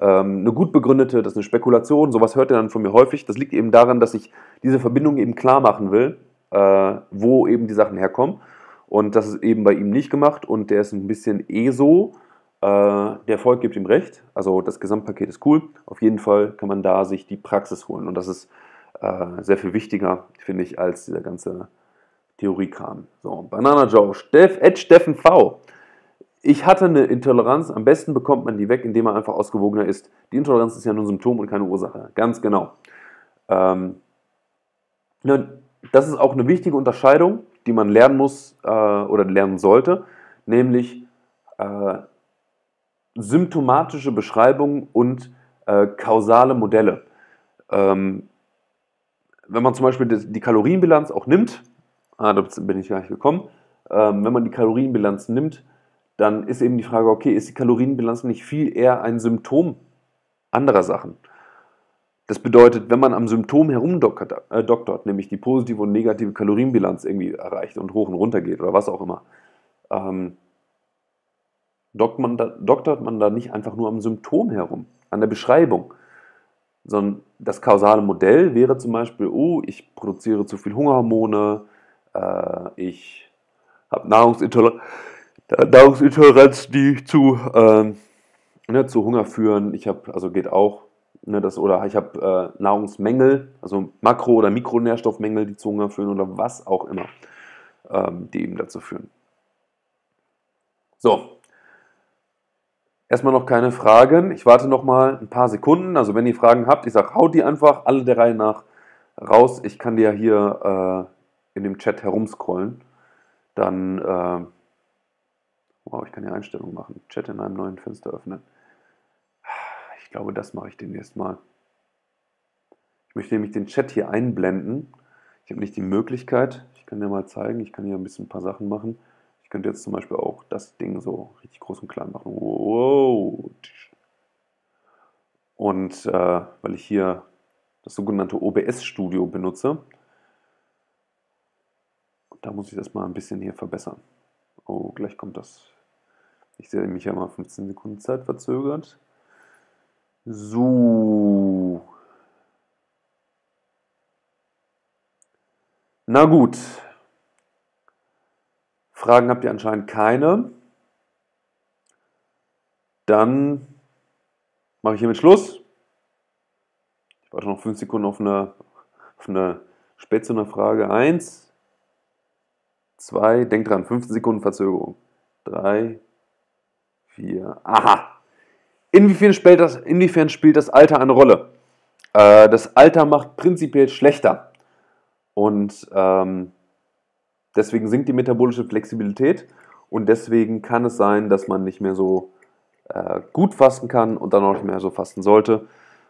ähm, eine gut begründete, das ist eine Spekulation, sowas hört ihr dann von mir häufig. Das liegt eben daran, dass ich diese Verbindung eben klar machen will, äh, wo eben die Sachen herkommen. Und das ist eben bei ihm nicht gemacht und der ist ein bisschen eh so. Äh, der Erfolg gibt ihm recht, also das Gesamtpaket ist cool. Auf jeden Fall kann man da sich die Praxis holen und das ist sehr viel wichtiger, finde ich, als dieser ganze Theoriekram. So, Banana Joe, Steff, Ed Steffen V ich hatte eine Intoleranz, am besten bekommt man die weg, indem man einfach ausgewogener ist. Die Intoleranz ist ja nur ein Symptom und keine Ursache. Ganz genau. Ähm, ne, das ist auch eine wichtige Unterscheidung, die man lernen muss äh, oder lernen sollte, nämlich äh, symptomatische Beschreibungen und äh, kausale Modelle. Ähm, wenn man zum Beispiel die, Kalorienbilanz auch nimmt, ah, da bin ich gar gekommen, ähm, wenn man die Kalorienbilanz nimmt, dann ist eben die Frage, okay, ist die Kalorienbilanz nicht viel eher ein Symptom anderer Sachen? Das bedeutet, wenn man am Symptom herumdoktert, äh, doktort, nämlich die positive und negative Kalorienbilanz irgendwie erreicht und hoch und runter geht oder was auch immer, ähm, doktort, man da, doktort man da nicht einfach nur am Symptom herum, an der Beschreibung, sondern das kausale Modell wäre zum Beispiel, oh, ich produziere zu viel Hungerhormone, äh, ich habe Nahrungsintoleranz Nahrungsintoleranz, die zu, ähm, ne, zu Hunger führen. Ich habe, also geht auch, ne, das, oder ich habe äh, Nahrungsmängel, also Makro- oder Mikronährstoffmängel, die zu Hunger führen oder was auch immer, ähm, die eben dazu führen. So. Erstmal noch keine Fragen. Ich warte noch mal ein paar Sekunden. Also wenn ihr Fragen habt, ich sage, haut die einfach alle der Reihe nach raus. Ich kann die ja hier äh, in dem Chat herumscrollen. Dann äh, Wow, ich kann ja Einstellungen machen. Chat in einem neuen Fenster öffnen. Ich glaube, das mache ich demnächst mal. Ich möchte nämlich den Chat hier einblenden. Ich habe nicht die Möglichkeit. Ich kann dir mal zeigen. Ich kann hier ein bisschen ein paar Sachen machen. Ich könnte jetzt zum Beispiel auch das Ding so richtig groß und klein machen. Wow. Und äh, weil ich hier das sogenannte OBS-Studio benutze, da muss ich das mal ein bisschen hier verbessern. Oh, gleich kommt das ich sehe mich ja mal 15 Sekunden Zeit verzögert. So. Na gut. Fragen habt ihr anscheinend keine. Dann mache ich hiermit Schluss. Ich warte noch 5 Sekunden auf eine, auf eine Spätzünder Frage. 1, 2, denkt dran, 15 Sekunden Verzögerung. 3, 4, aha. Inwiefern spielt das, inwiefern spielt das Alter eine Rolle? Äh, das Alter macht prinzipiell schlechter. Und ähm, deswegen sinkt die metabolische Flexibilität und deswegen kann es sein, dass man nicht mehr so äh, gut fasten kann und dann auch nicht mehr so fasten sollte.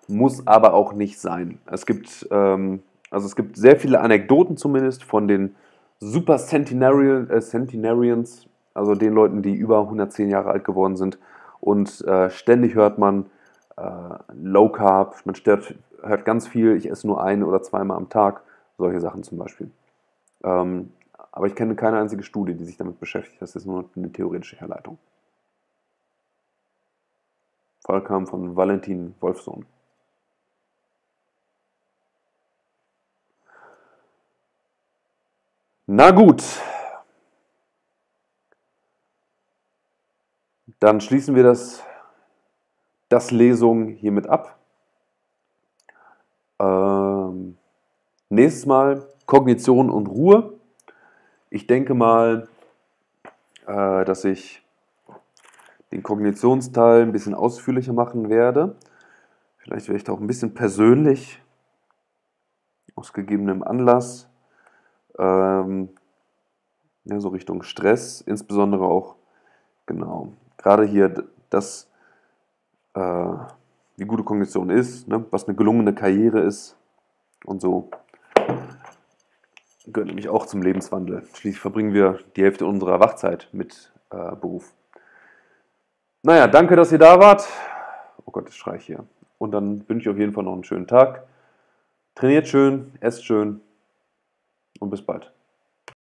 Muss aber auch nicht sein. Es gibt, ähm, also es gibt sehr viele Anekdoten zumindest von den Super Centenarian, äh, Centenarians, also den Leuten, die über 110 Jahre alt geworden sind. Und äh, ständig hört man äh, Low Carb, man stört, hört ganz viel, ich esse nur ein oder zweimal am Tag. Solche Sachen zum Beispiel. Ähm, aber ich kenne keine einzige Studie, die sich damit beschäftigt. Das ist nur eine theoretische Herleitung. Fall kam von Valentin Wolfsohn. Na gut. Dann schließen wir das, das Lesung hiermit ab. Ähm, Nächstes Mal Kognition und Ruhe. Ich denke mal, äh, dass ich den Kognitionsteil ein bisschen ausführlicher machen werde. Vielleicht werde ich da auch ein bisschen persönlich, aus gegebenem Anlass, ähm, ja, so Richtung Stress, insbesondere auch, genau, gerade hier das, äh, wie gute Kognition ist, ne, was eine gelungene Karriere ist und so gehört nämlich auch zum Lebenswandel. Schließlich verbringen wir die Hälfte unserer Wachzeit mit äh, Beruf. Naja, danke, dass ihr da wart. Oh Gott, ich hier. Und dann wünsche ich auf jeden Fall noch einen schönen Tag. Trainiert schön, esst schön und bis bald.